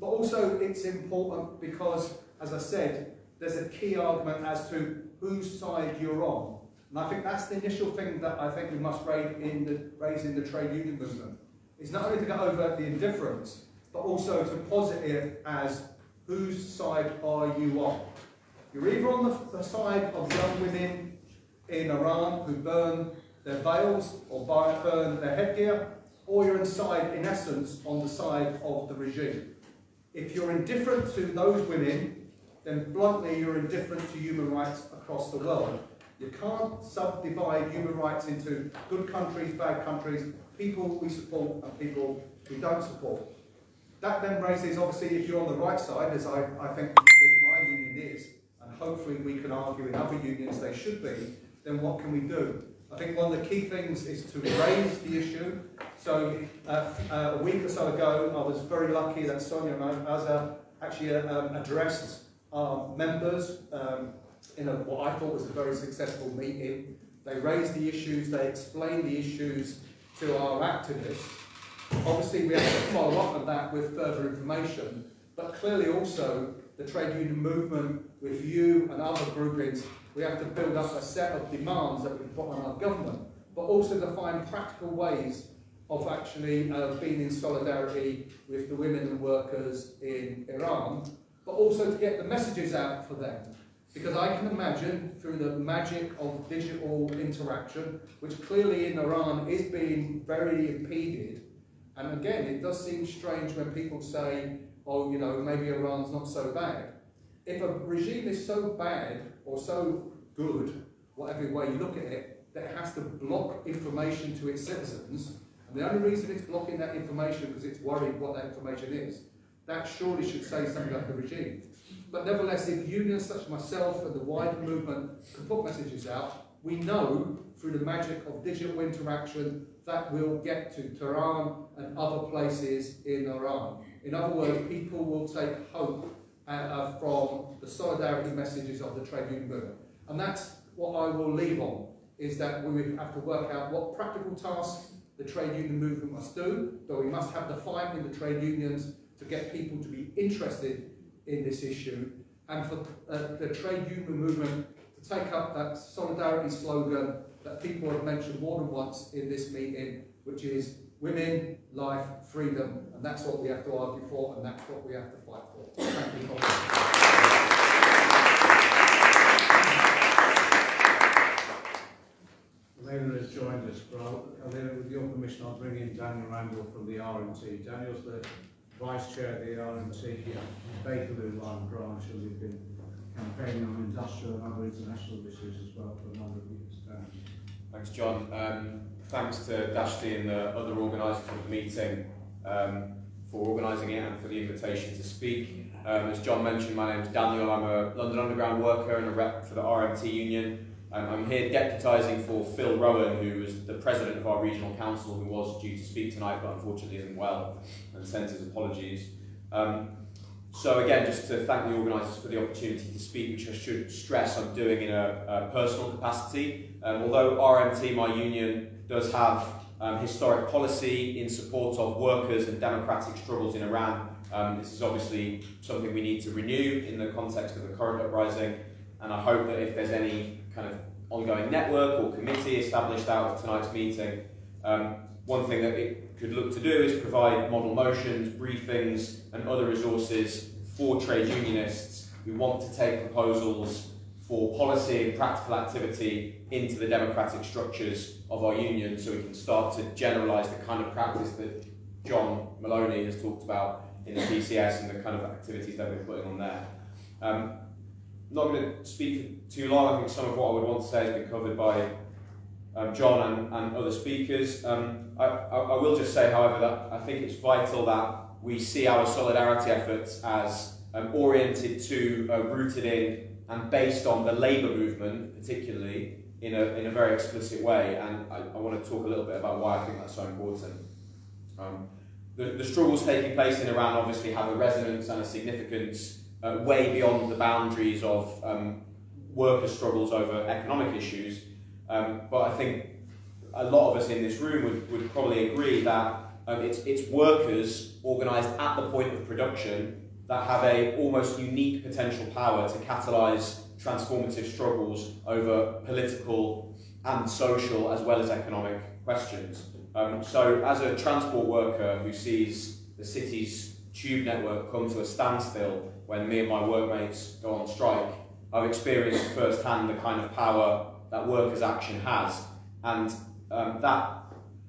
But also it's important because, as I said, there's a key argument as to whose side you're on. And I think that's the initial thing that I think we must raise in the, raise in the trade union movement. It's not only to get over the indifference, but also to posit it as whose side are you on? You're either on the, the side of young women in Iran who burn their veils or burn their headgear, or you're inside, in essence, on the side of the regime. If you're indifferent to those women, then bluntly you're indifferent to human rights across the world. You can't subdivide human rights into good countries, bad countries, people we support and people we don't support. That then raises, obviously, if you're on the right side, as I, I think my union is, and hopefully we can argue in other unions they should be, then what can we do? I think one of the key things is to raise the issue. So uh, uh, a week or so ago, I was very lucky that Sonia and actually uh, um, addressed our members um, in a, what I thought was a very successful meeting. They raised the issues, they explained the issues to our activists, Obviously, we have to follow up on that with further information, but clearly also the trade union movement with you and other groupings, we have to build up a set of demands that we put on our government, but also to find practical ways of actually uh, being in solidarity with the women and workers in Iran, but also to get the messages out for them. Because I can imagine through the magic of digital interaction, which clearly in Iran is being very impeded, and again, it does seem strange when people say, oh, you know, maybe Iran's not so bad. If a regime is so bad or so good, whatever way you look at it, that it has to block information to its citizens, and the only reason it's blocking that information is because it's worried what that information is, that surely should say something about the regime. But nevertheless, if unions such as myself and the wider movement can put messages out, we know through the magic of digital interaction that we'll get to Tehran and other places in Iran. In other words, people will take hope uh, uh, from the solidarity messages of the trade union movement. And that's what I will leave on, is that we have to work out what practical tasks the trade union movement must do, but we must have the fight in the trade unions to get people to be interested in this issue, and for uh, the trade union movement to take up that solidarity slogan that people have mentioned more than once in this meeting, which is women, life, freedom, and that's what we have to argue for, and that's what we have to fight for. Thank you. Elena has joined us, Elena, with your permission, I'll bring in Daniel Randall from the RMT. Daniel's the Vice Chair of the RMT Bakerloo Line branch, and we've been campaigning on industrial and other international issues as well for a number of years. Thanks, John. Um, thanks to Dashty and the other organisers of the meeting um, for organising it and for the invitation to speak. Um, as John mentioned, my name is Daniel. I'm a London Underground worker and a rep for the RMT Union. I'm here deputising for Phil Rowan, who was the president of our regional council, who was due to speak tonight, but unfortunately isn't well and sends his apologies. Um, so again, just to thank the organisers for the opportunity to speak, which I should stress I'm doing in a, a personal capacity. Um, although RMT, my union, does have um, historic policy in support of workers and democratic struggles in Iran, um, this is obviously something we need to renew in the context of the current uprising. And I hope that if there's any kind of ongoing network or committee established out of tonight's meeting, um, one thing that it could look to do is provide model motions, briefings, and other resources for trade unionists who want to take proposals for policy and practical activity into the democratic structures of our union so we can start to generalise the kind of practice that John Moloney has talked about in the PCS and the kind of activities that we're putting on there. Um, I'm not going to speak too long. I think some of what I would want to say has been covered by um, John and, and other speakers. Um, I, I, will just say, however, that I think it's vital that we see our solidarity efforts as um, oriented to, uh, rooted in, and based on the labour movement, particularly in a, in a very explicit way. And I, I want to talk a little bit about why I think that's so important. Um, the, the struggles taking place in Iran obviously have a resonance and a significance uh, way beyond the boundaries of um, worker struggles over economic issues. Um, but I think a lot of us in this room would, would probably agree that um, it's, it's workers organised at the point of production that have a almost unique potential power to catalyse transformative struggles over political and social as well as economic questions. Um, so as a transport worker who sees the city's tube network come to a standstill when me and my workmates go on strike, I've experienced firsthand the kind of power that workers' action has. And um, that,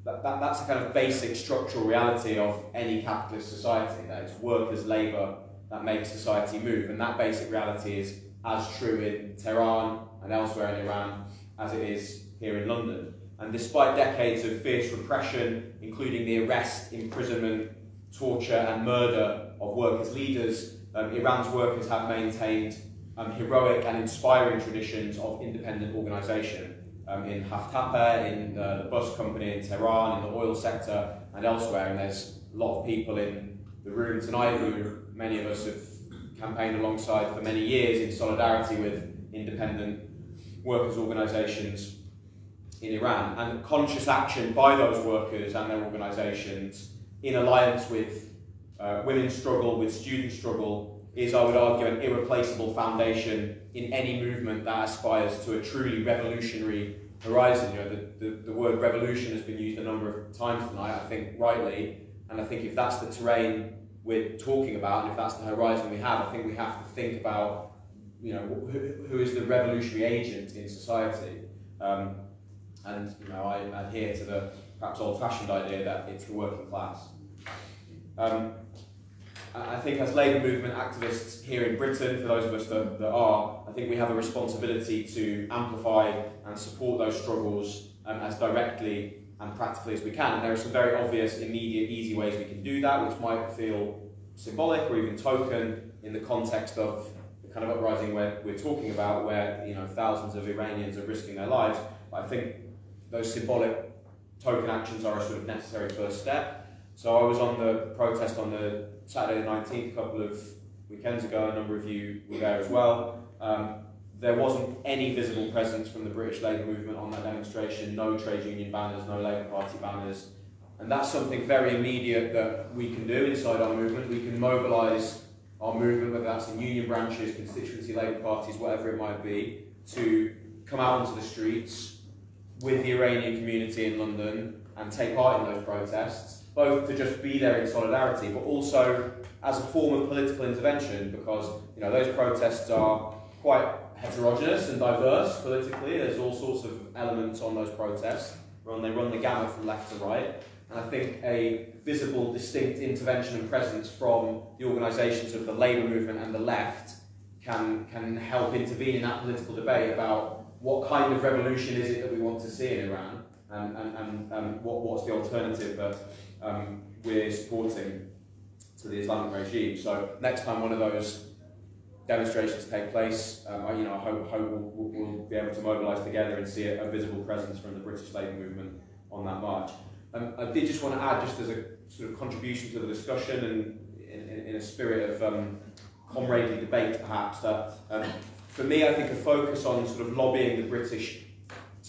that, that, that's a kind of basic structural reality of any capitalist society, that it's workers' labour that makes society move. And that basic reality is as true in Tehran and elsewhere in Iran as it is here in London. And despite decades of fierce repression, including the arrest, imprisonment, torture and murder of workers' leaders, um, Iran's workers have maintained um, heroic and inspiring traditions of independent organisation. Um, in Haft Tappeh, in the, the bus company in Tehran, in the oil sector and elsewhere. And there's a lot of people in the room tonight who many of us have campaigned alongside for many years in solidarity with independent workers' organisations in Iran. And conscious action by those workers and their organisations in alliance with uh, women's struggle, with student struggle, is, I would argue, an irreplaceable foundation in any movement that aspires to a truly revolutionary horizon. You know, the, the, the word revolution has been used a number of times tonight, I think rightly, and I think if that's the terrain we're talking about, and if that's the horizon we have, I think we have to think about, you know, who, who is the revolutionary agent in society. Um, and, you know, I adhere to the perhaps old-fashioned idea that it's the working class. Um, I think as labour movement activists here in Britain, for those of us that, that, are, I think we have a responsibility to amplify and support those struggles um, as directly and practically as we can. And there are some very obvious, immediate, easy ways we can do that, which might feel symbolic or even token in the context of the kind of uprising we're, we're talking about, where you know thousands of Iranians are risking their lives. But I think those symbolic token actions are a sort of necessary first step. So I was on the protest on the Saturday the 19th, a couple of weekends ago, a number of you were there as well. Um, there wasn't any visible presence from the British Labour movement on that demonstration, no trade union banners, no Labour Party banners. And that's something very immediate that we can do inside our movement. We can mobilise our movement, whether that's in union branches, constituency Labour parties, whatever it might be, to come out into the streets with the Iranian community in London and take part in those protests, both to just be there in solidarity, but also as a form of political intervention because you know those protests are quite heterogeneous and diverse politically. There's all sorts of elements on those protests. Run, they run the gamut from left to right. And I think a visible, distinct intervention and presence from the organisations of the labour movement and the left can, can help intervene in that political debate about what kind of revolution is it that we want to see in Iran and, and, and, and what, what's the alternative that um, we're supporting to the Islamic regime. So next time one of those demonstrations take place, um, I, you know, I hope, hope we'll, we'll, be able to mobilise together and see a, a visible presence from the British labour movement on that march. Um, I did just want to add, just as a sort of contribution to the discussion and in, in, in a spirit of um, comradely debate perhaps, that um, for me I think a focus on sort of lobbying the British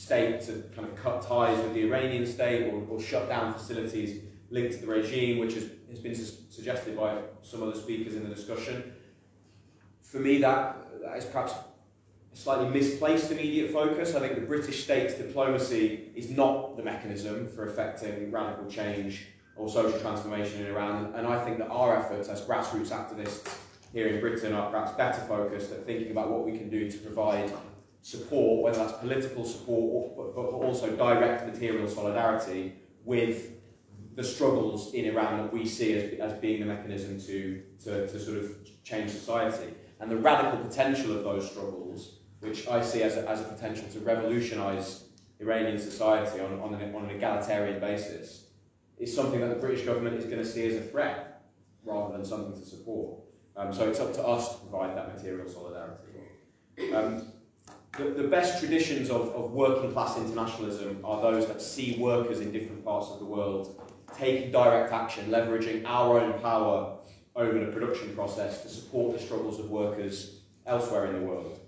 state to kind of cut ties with the Iranian state or, or shut down facilities linked to the regime, which has, has been su suggested by some other speakers in the discussion. For me, that, that is perhaps a slightly misplaced immediate focus. I think the British state's diplomacy is not the mechanism for effecting radical change or social transformation in Iran, and I think that our efforts as grassroots activists here in Britain are perhaps better focused at thinking about what we can do to provide support, whether that's political support, but, but also direct material solidarity with the struggles in Iran that we see as, as being the mechanism to, to, to sort of change society. And the radical potential of those struggles, which I see as a, as a potential to revolutionise Iranian society on, on, an, on an egalitarian basis, is something that the British government is going to see as a threat rather than something to support. Um, so it's up to us to provide that material solidarity. Um, the, the best traditions of, of working class internationalism are those that see workers in different parts of the world taking direct action, leveraging our own power over the production process to support the struggles of workers elsewhere in the world.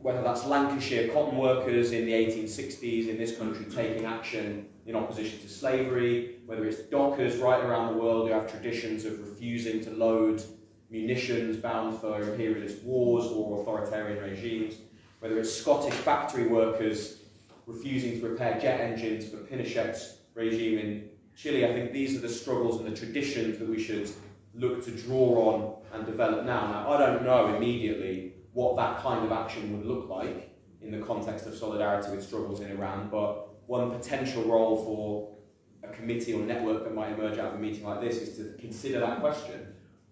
Whether that's Lancashire cotton workers in the 1860s in this country taking action in opposition to slavery, whether it's dockers right around the world who have traditions of refusing to load munitions bound for imperialist wars or authoritarian regimes, whether it's Scottish factory workers refusing to repair jet engines for Pinochet's regime in Chile, I think these are the struggles and the traditions that we should look to draw on and develop now. Now, I don't know immediately what that kind of action would look like in the context of solidarity with struggles in Iran, but one potential role for a committee or network that might emerge out of a meeting like this is to consider that question.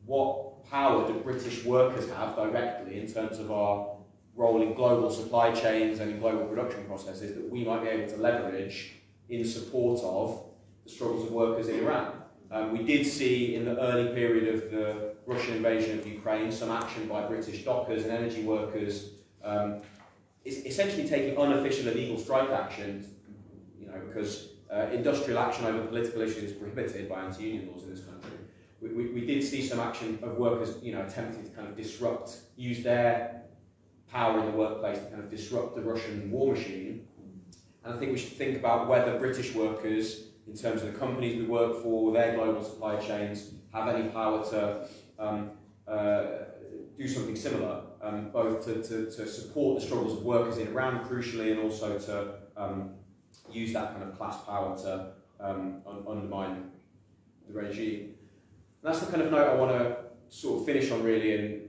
What power do British workers have directly in terms of our role in global supply chains and in global production processes that we might be able to leverage in support of the struggles of workers in Iran. Um, we did see in the early period of the Russian invasion of Ukraine some action by British dockers and energy workers um, essentially taking unofficial illegal strike action, you know, because uh, industrial action over political issues is prohibited by anti-union laws in this country. We, we, we did see some action of workers, you know, attempting to kind of disrupt, use their power in the workplace to kind of disrupt the Russian war machine. And I think we should think about whether British workers in terms of the companies we work for, their global supply chains, have any power to um, uh, do something similar, um, both to, to, to, support the struggles of workers in Iran, crucially, and also to um, use that kind of class power to um, un undermine the regime. And that's the kind of note I want to sort of finish on, really, and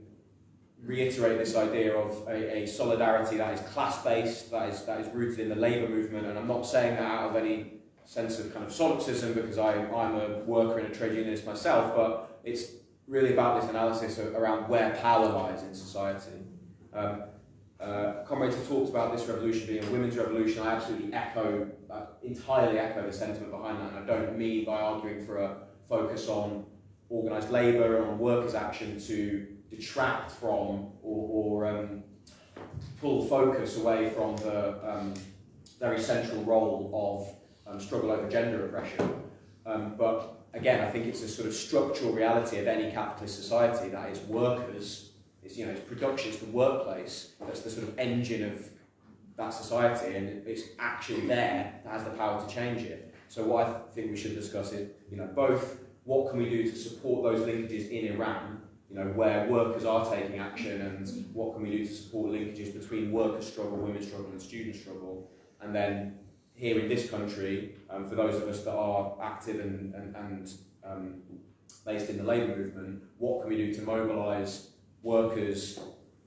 reiterate this idea of a, a solidarity that is class-based, that is, that is rooted in the labour movement, and I'm not saying that out of any sense of kind of solipsism because I, I'm a worker and a trade unionist myself, but it's really about this analysis of, around where power lies in society. Um, uh, comrades have talked about this revolution being a women's revolution. I absolutely echo, uh, entirely echo the sentiment behind that, and I don't mean by arguing for a focus on organised labour and on workers' action to detract from or, or um, pull focus away from the um, very central role of um, struggle over gender oppression. Um, but again, I think it's a sort of structural reality of any capitalist society that is workers, it's, you know, it's production, it's the workplace that's the sort of engine of that society and it's actually there that has the power to change it. So what I think we should discuss is, you know, both what can we do to support those linkages in Iran you know, where workers are taking action and what can we do to support linkages between worker struggle, women's struggle and student struggle. And then here in this country, um, for those of us that are active and, and, and um, based in the labour movement, what can we do to mobilise workers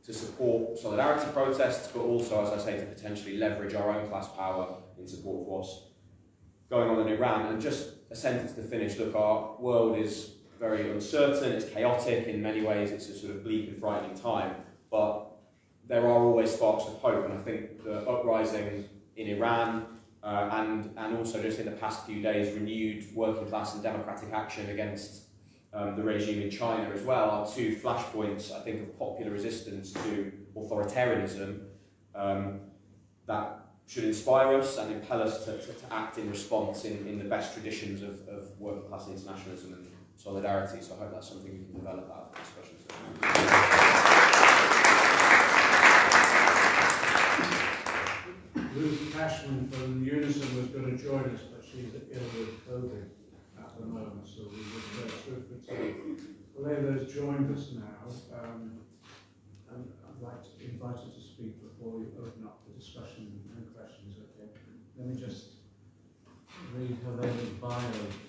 to support solidarity protests, but also, as I say, to potentially leverage our own class power in support of what's going on in Iran. And just a sentence to finish, look, our world is very uncertain, it's chaotic in many ways, it's a sort of bleak and frightening time, but there are always sparks of hope, and I think the uprising in Iran uh, and, and also just in the past few days renewed working class and democratic action against um, the regime in China as well are two flashpoints, I think, of popular resistance to authoritarianism um, that should inspire us and impel us to, to, to act in response in, in the best traditions of, of working class internationalism and solidarity. So I hope that's something we can develop out of the discussion. Ruth Cashman from Unison was going to join us, but she's ill with COVID at the moment, so we would go through for tea. Layla's joined us now, um, and I'd like to invite her to speak before we open up the discussion and questions, okay? Let me just read her bio.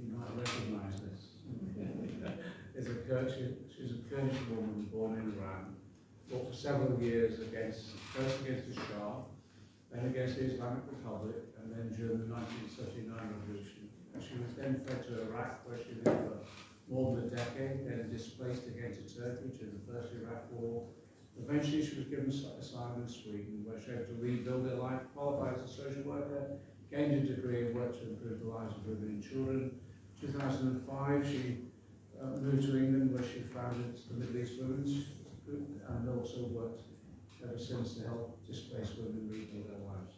You, might recognise this. Is a she's a Kurdish woman born in Iran, fought for several years against, first against the Shah, then against the Islamic Republic, and then during the 1939 revolution. She was then fled to Iraq, where she lived for more than a decade, then displaced again to Turkey during the First Iraq War. Eventually, she was given asylum in Sweden, where she had to rebuild her life, qualified as a social worker, gained a degree, and worked to improve the lives of women and children. 2005, she uh, moved to England, where she founded the Middle East Women's Group, and also worked ever since to help displaced women rebuild their lives.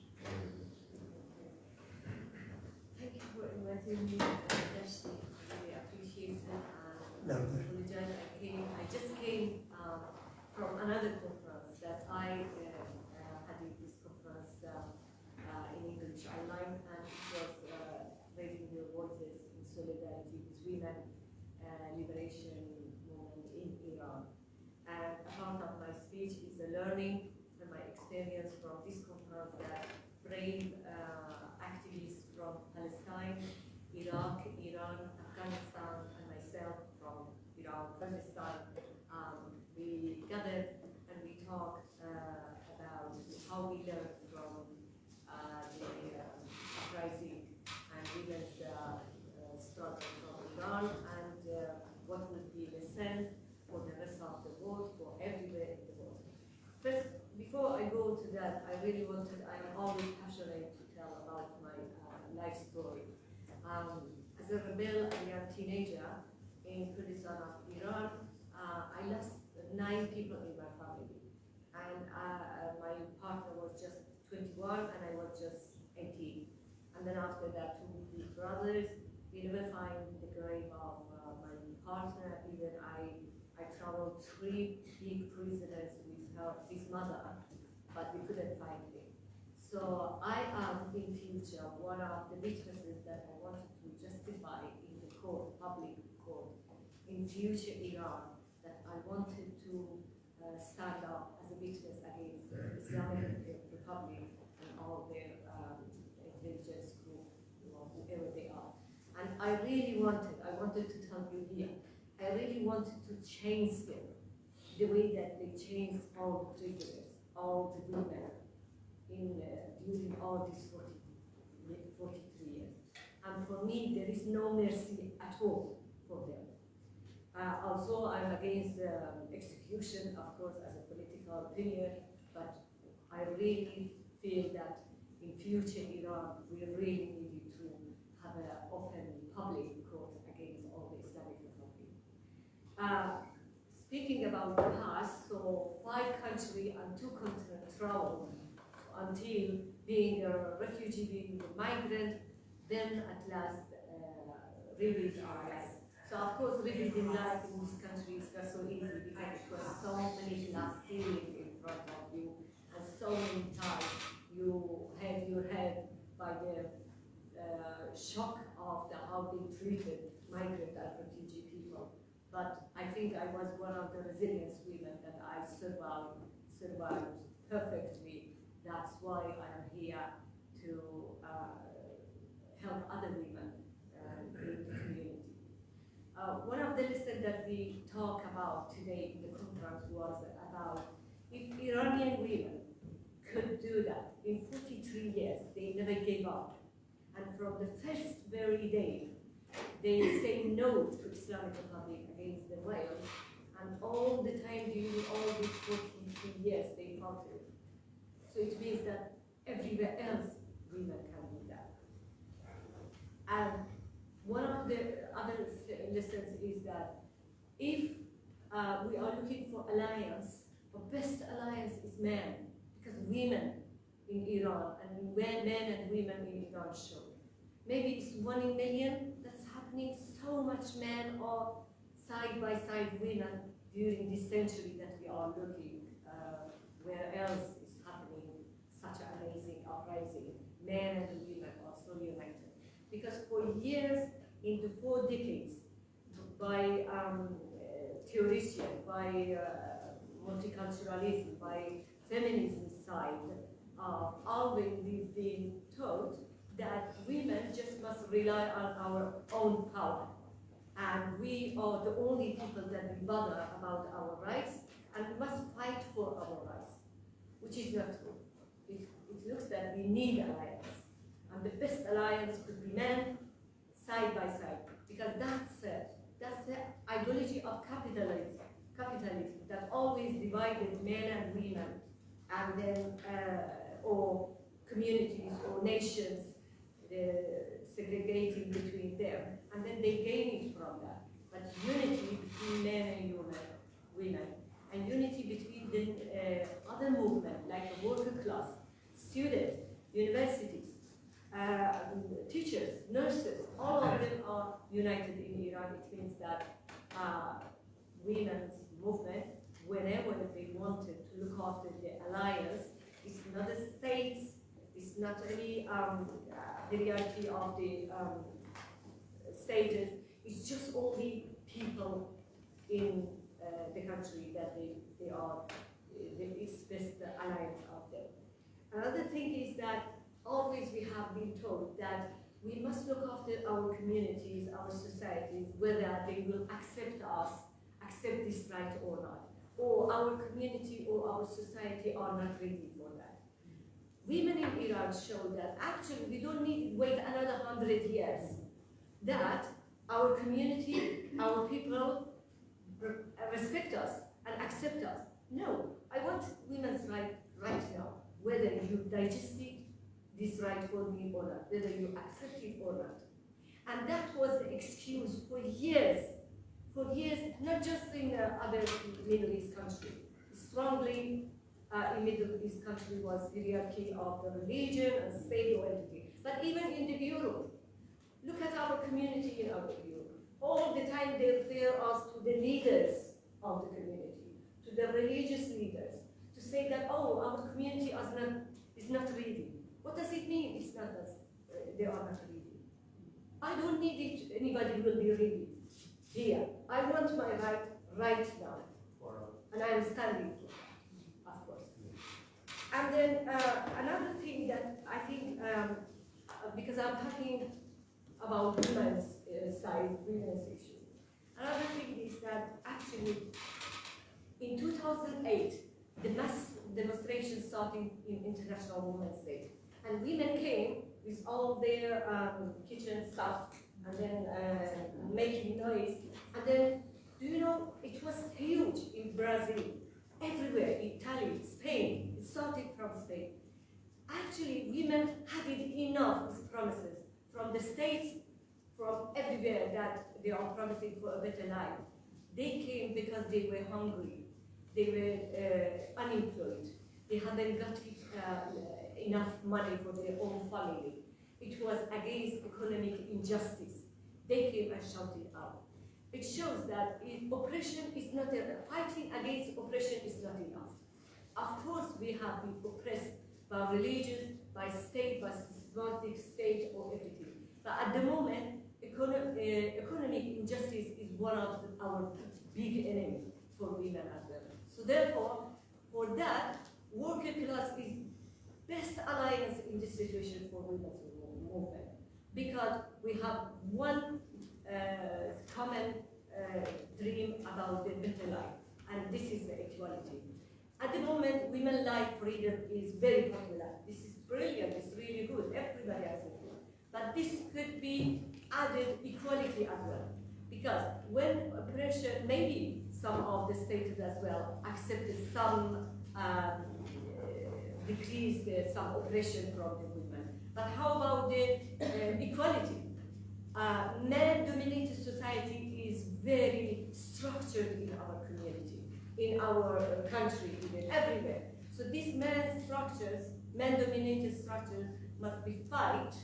Thank you for inviting me, Dashty. I appreciate it. And No. I apologize. I came, I just came uh, from another conference that I uh, had in this conference uh, uh, in English online, and it was uh, raising your voices in solidarity with women uh, liberation movement in Iran. And part of my speech is the learning and my experience from this conference that brave uh, activists from Palestine, Iraq, Iran, Afghanistan, and myself from Iran, Pakistan, um, we gathered and we talked uh, about how we learned from uh, the um, uprising and women's uh, uh, struggle from Iran and uh, what would be the sense for the rest of the world, for everywhere in the world. First, before I go to that, I really wanted, I'm always passionate to tell about my uh, life story. Um, as a rebel, a young teenager in Kurdistan of Iran, uh, I lost nine people in my family. And uh, my partner was just 21 and I was just 18. And then after that, two big brothers. We never find the grave of uh, my partner. Even I, I traveled three big prisoners with her, his mother, but we couldn't find him. So I am in future one of the witnesses that I wanted to justify in the court, public court, in future Iran, that I wanted to uh, stand up as a witness against the Islamic Republic and all their um, intelligence group, you know, whoever they are. And I really wanted, I wanted to tell you here, I really wanted to change them the way that they changed all the prisoners, all the women in uh, during all these 40, 43 years. And for me, there is no mercy at all for them. Uh, also, I'm against um, execution, of course, as a political opinion, but I really feel that in future Iran, we really need to have an open public court against all the Islamic Republic. Uh, speaking about the past, so five countries and two continents traveled until being a refugee, being a migrant, then at last uh, rebuild our life. So of course, rebuilding life in this country is not so easy because it was so many glass ceiling in front of you and so many times you had your head by the uh, shock they treated migrant and refugee people. but I think I was one of the resilient women that I survived, survived perfectly. That's why I am here to uh, help other women uh, in the community. Uh, one of the lessons that we talk about today in the conference was about if Iranian women could do that in 43 years, they never gave up. And from the first very day, they say no to Islamic Republic against the Wales. And all the time during all these 43 years, they fought it. So it means that everywhere else, women can do that. And one of the other lessons is that if uh, we are looking for alliance, the best alliance is men, because women in Iran and men and women in Iran show. Maybe it's one in million happening. So much men are side by side women during this century that we are looking. Uh, where else is happening such an amazing uprising? Men and women are so united. Because for years, in the four decades, by um, uh, by uh, multiculturalism, by feminism side, uh, always we've been taught that women just must rely on our own power. And we are the only people that we bother about our rights and we must fight for our rights, which is not true. It, it looks that we need alliance. And the best alliance could be men side by side, because that's it. That's the ideology of capitalism, capitalism that always divided men and women, and then uh, or communities or nations segregating between them, and then they gain it from that. But unity between men and women, and unity between the uh, other movement like the worker class, students, universities, uh, teachers, nurses, all of them are united in Iran. It means that uh, women's movement, whenever they wanted to look after the alliance, it's not the states, not um, hierarchy of the um, stages, it's just all the people in uh, the country that they, they are, it's best the alliance of them. Another thing is that always we have been told that we must look after our communities, our societies, whether they will accept us, accept this right or not. Or our community or our society are not ready for that. Women in Iran show that actually we don't need to wait another hundred years. That our community, our people respect us and accept us. No, I want women's right right now, whether you digest it this right for me or not, whether you accept it or not. And that was the excuse for years, for years, not just in uh, other Middle East countries. Strongly uh, in Middle East country was hierarchy of the religion and state or entity. But even in the Europe, look at our community in our Europe. All the time they refer us to the leaders of the community, to the religious leaders, to say that, oh, our community is not, is not ready. What does it mean? It's not that uh, they are not ready. I don't need it, anybody will be ready here. I want my right right now. And I am standing for that, of course. And then uh, another thing that I think, um, uh, because I'm talking about women's uh, side, women's issue. Another thing is that actually in 2008, the mass demonstration starting in International Women's Day. And women came with all their um, kitchen stuff and then uh, making noise. And then, do you know, it was huge in Brazil, everywhere, Italy, Spain. It started from Spain. Actually, women had it enough with promises from the states, from everywhere that they are promising for a better life. They came because they were hungry. They were uh, unemployed. They hadn't got uh, enough money for their own family. It was against economic injustice. They came and shouted out. It shows that oppression is not enough. Fighting against oppression is not enough. Of course, we have been oppressed by religion, by state, by systematic state, or everything. But at the moment, econo- uh, economic injustice is one of the- our big enemy for women as well. So therefore, for that, working class is best alliance in this situation for women's movement because we have one common uh, dream about the better life, and this is the equality. At the moment, women life freedom is very popular. This is brilliant, it's really good, everybody has it. But this could be added equality as well. Because when oppression, maybe some of the states as well accepted some um, decrease some oppression from the women. But how about the uh, equality? Uh, Man-dominated society is very structured in our community, in our uh, country, even everywhere. So these man structures, man-dominated structures, must be fight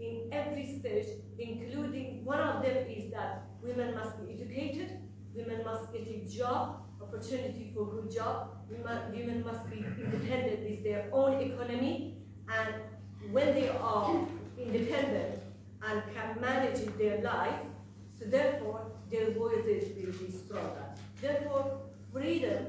in every stage, including one of them is that women must be educated, women must get a job, opportunity for good job, women must be independent with their own economy, and when they are independent and can manage their life, so therefore their voices will be stronger. Therefore, freedom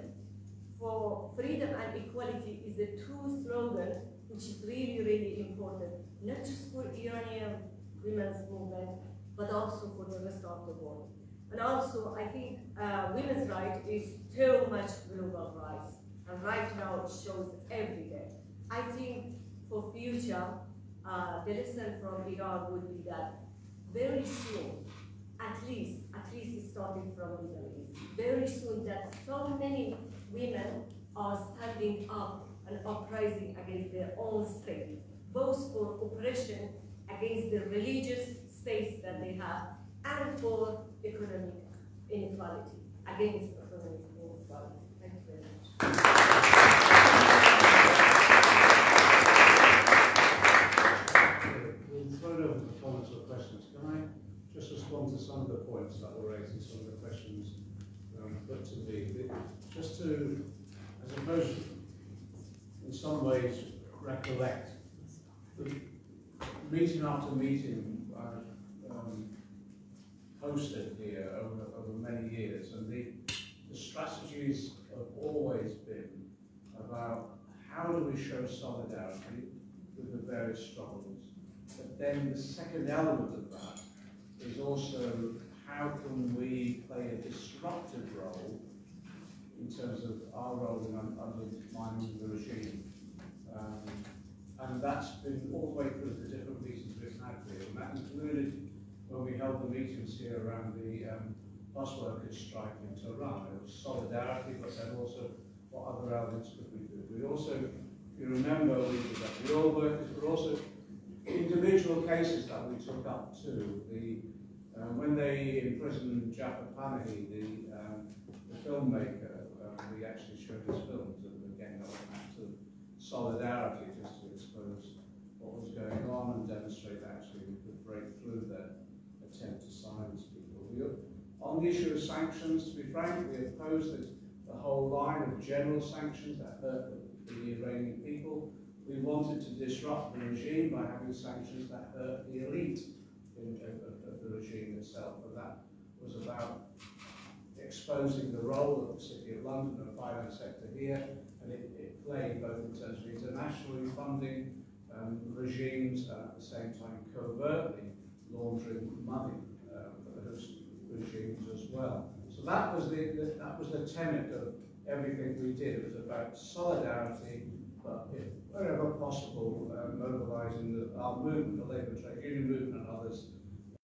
for freedom and equality is a true slogan which is really, really important, not just for Iranian women's movement, but also for the rest of the world. And also, I think uh, women's rights is so much global rights, and right now it shows every day. I think for future, uh, the lesson from Iran would be that very soon, at least, at least starting from Middle East, very soon that so many women are standing up and uprising against their own state, both for oppression against the religious states that they have, and for economic inequality, against economic inequality. Thank you very much. We'll throw it over to comments or questions. Can I just respond to some of the points that were raised and some of the questions um, put to me? The- Just to, I suppose, in some ways, recollect the meeting after meeting I've um, hosted here over, over many years, and the, the strategies have always been about how do we show solidarity with the various struggles. But then the second element of that is also how can we play a disruptive role in terms of our role in un- undermining the regime. Um, and that's been all the way through the different meetings we've had here, and that included when we held the meetings here around the um, bus workers strike in Tehran. It was solidarity, but then also what other elements could we do? We also, if you remember, we did that. We all workers, but also individual cases that we took up too. The um, when they imprisoned Jafar Panahi, the, um, the filmmaker, actually showed his films, and again, that was an act of solidarity just to expose what was going on and demonstrate actually we could break through the attempt to silence people. We, on the issue of sanctions, to be frank, we opposed the, the whole line of general sanctions that hurt the, the Iranian people. We wanted to disrupt the regime by having sanctions that hurt the elite in, of, of the regime itself, and that was about exposing the role of the City of London and the finance sector here, and it, it played both in terms of internationally funding um, regimes and at the same time covertly laundering money uh, for those regimes as well. So that was the, the that was the tenet of everything we did. It was about solidarity, but if wherever possible, uh, mobilising the, our movement, the labour trade union movement and others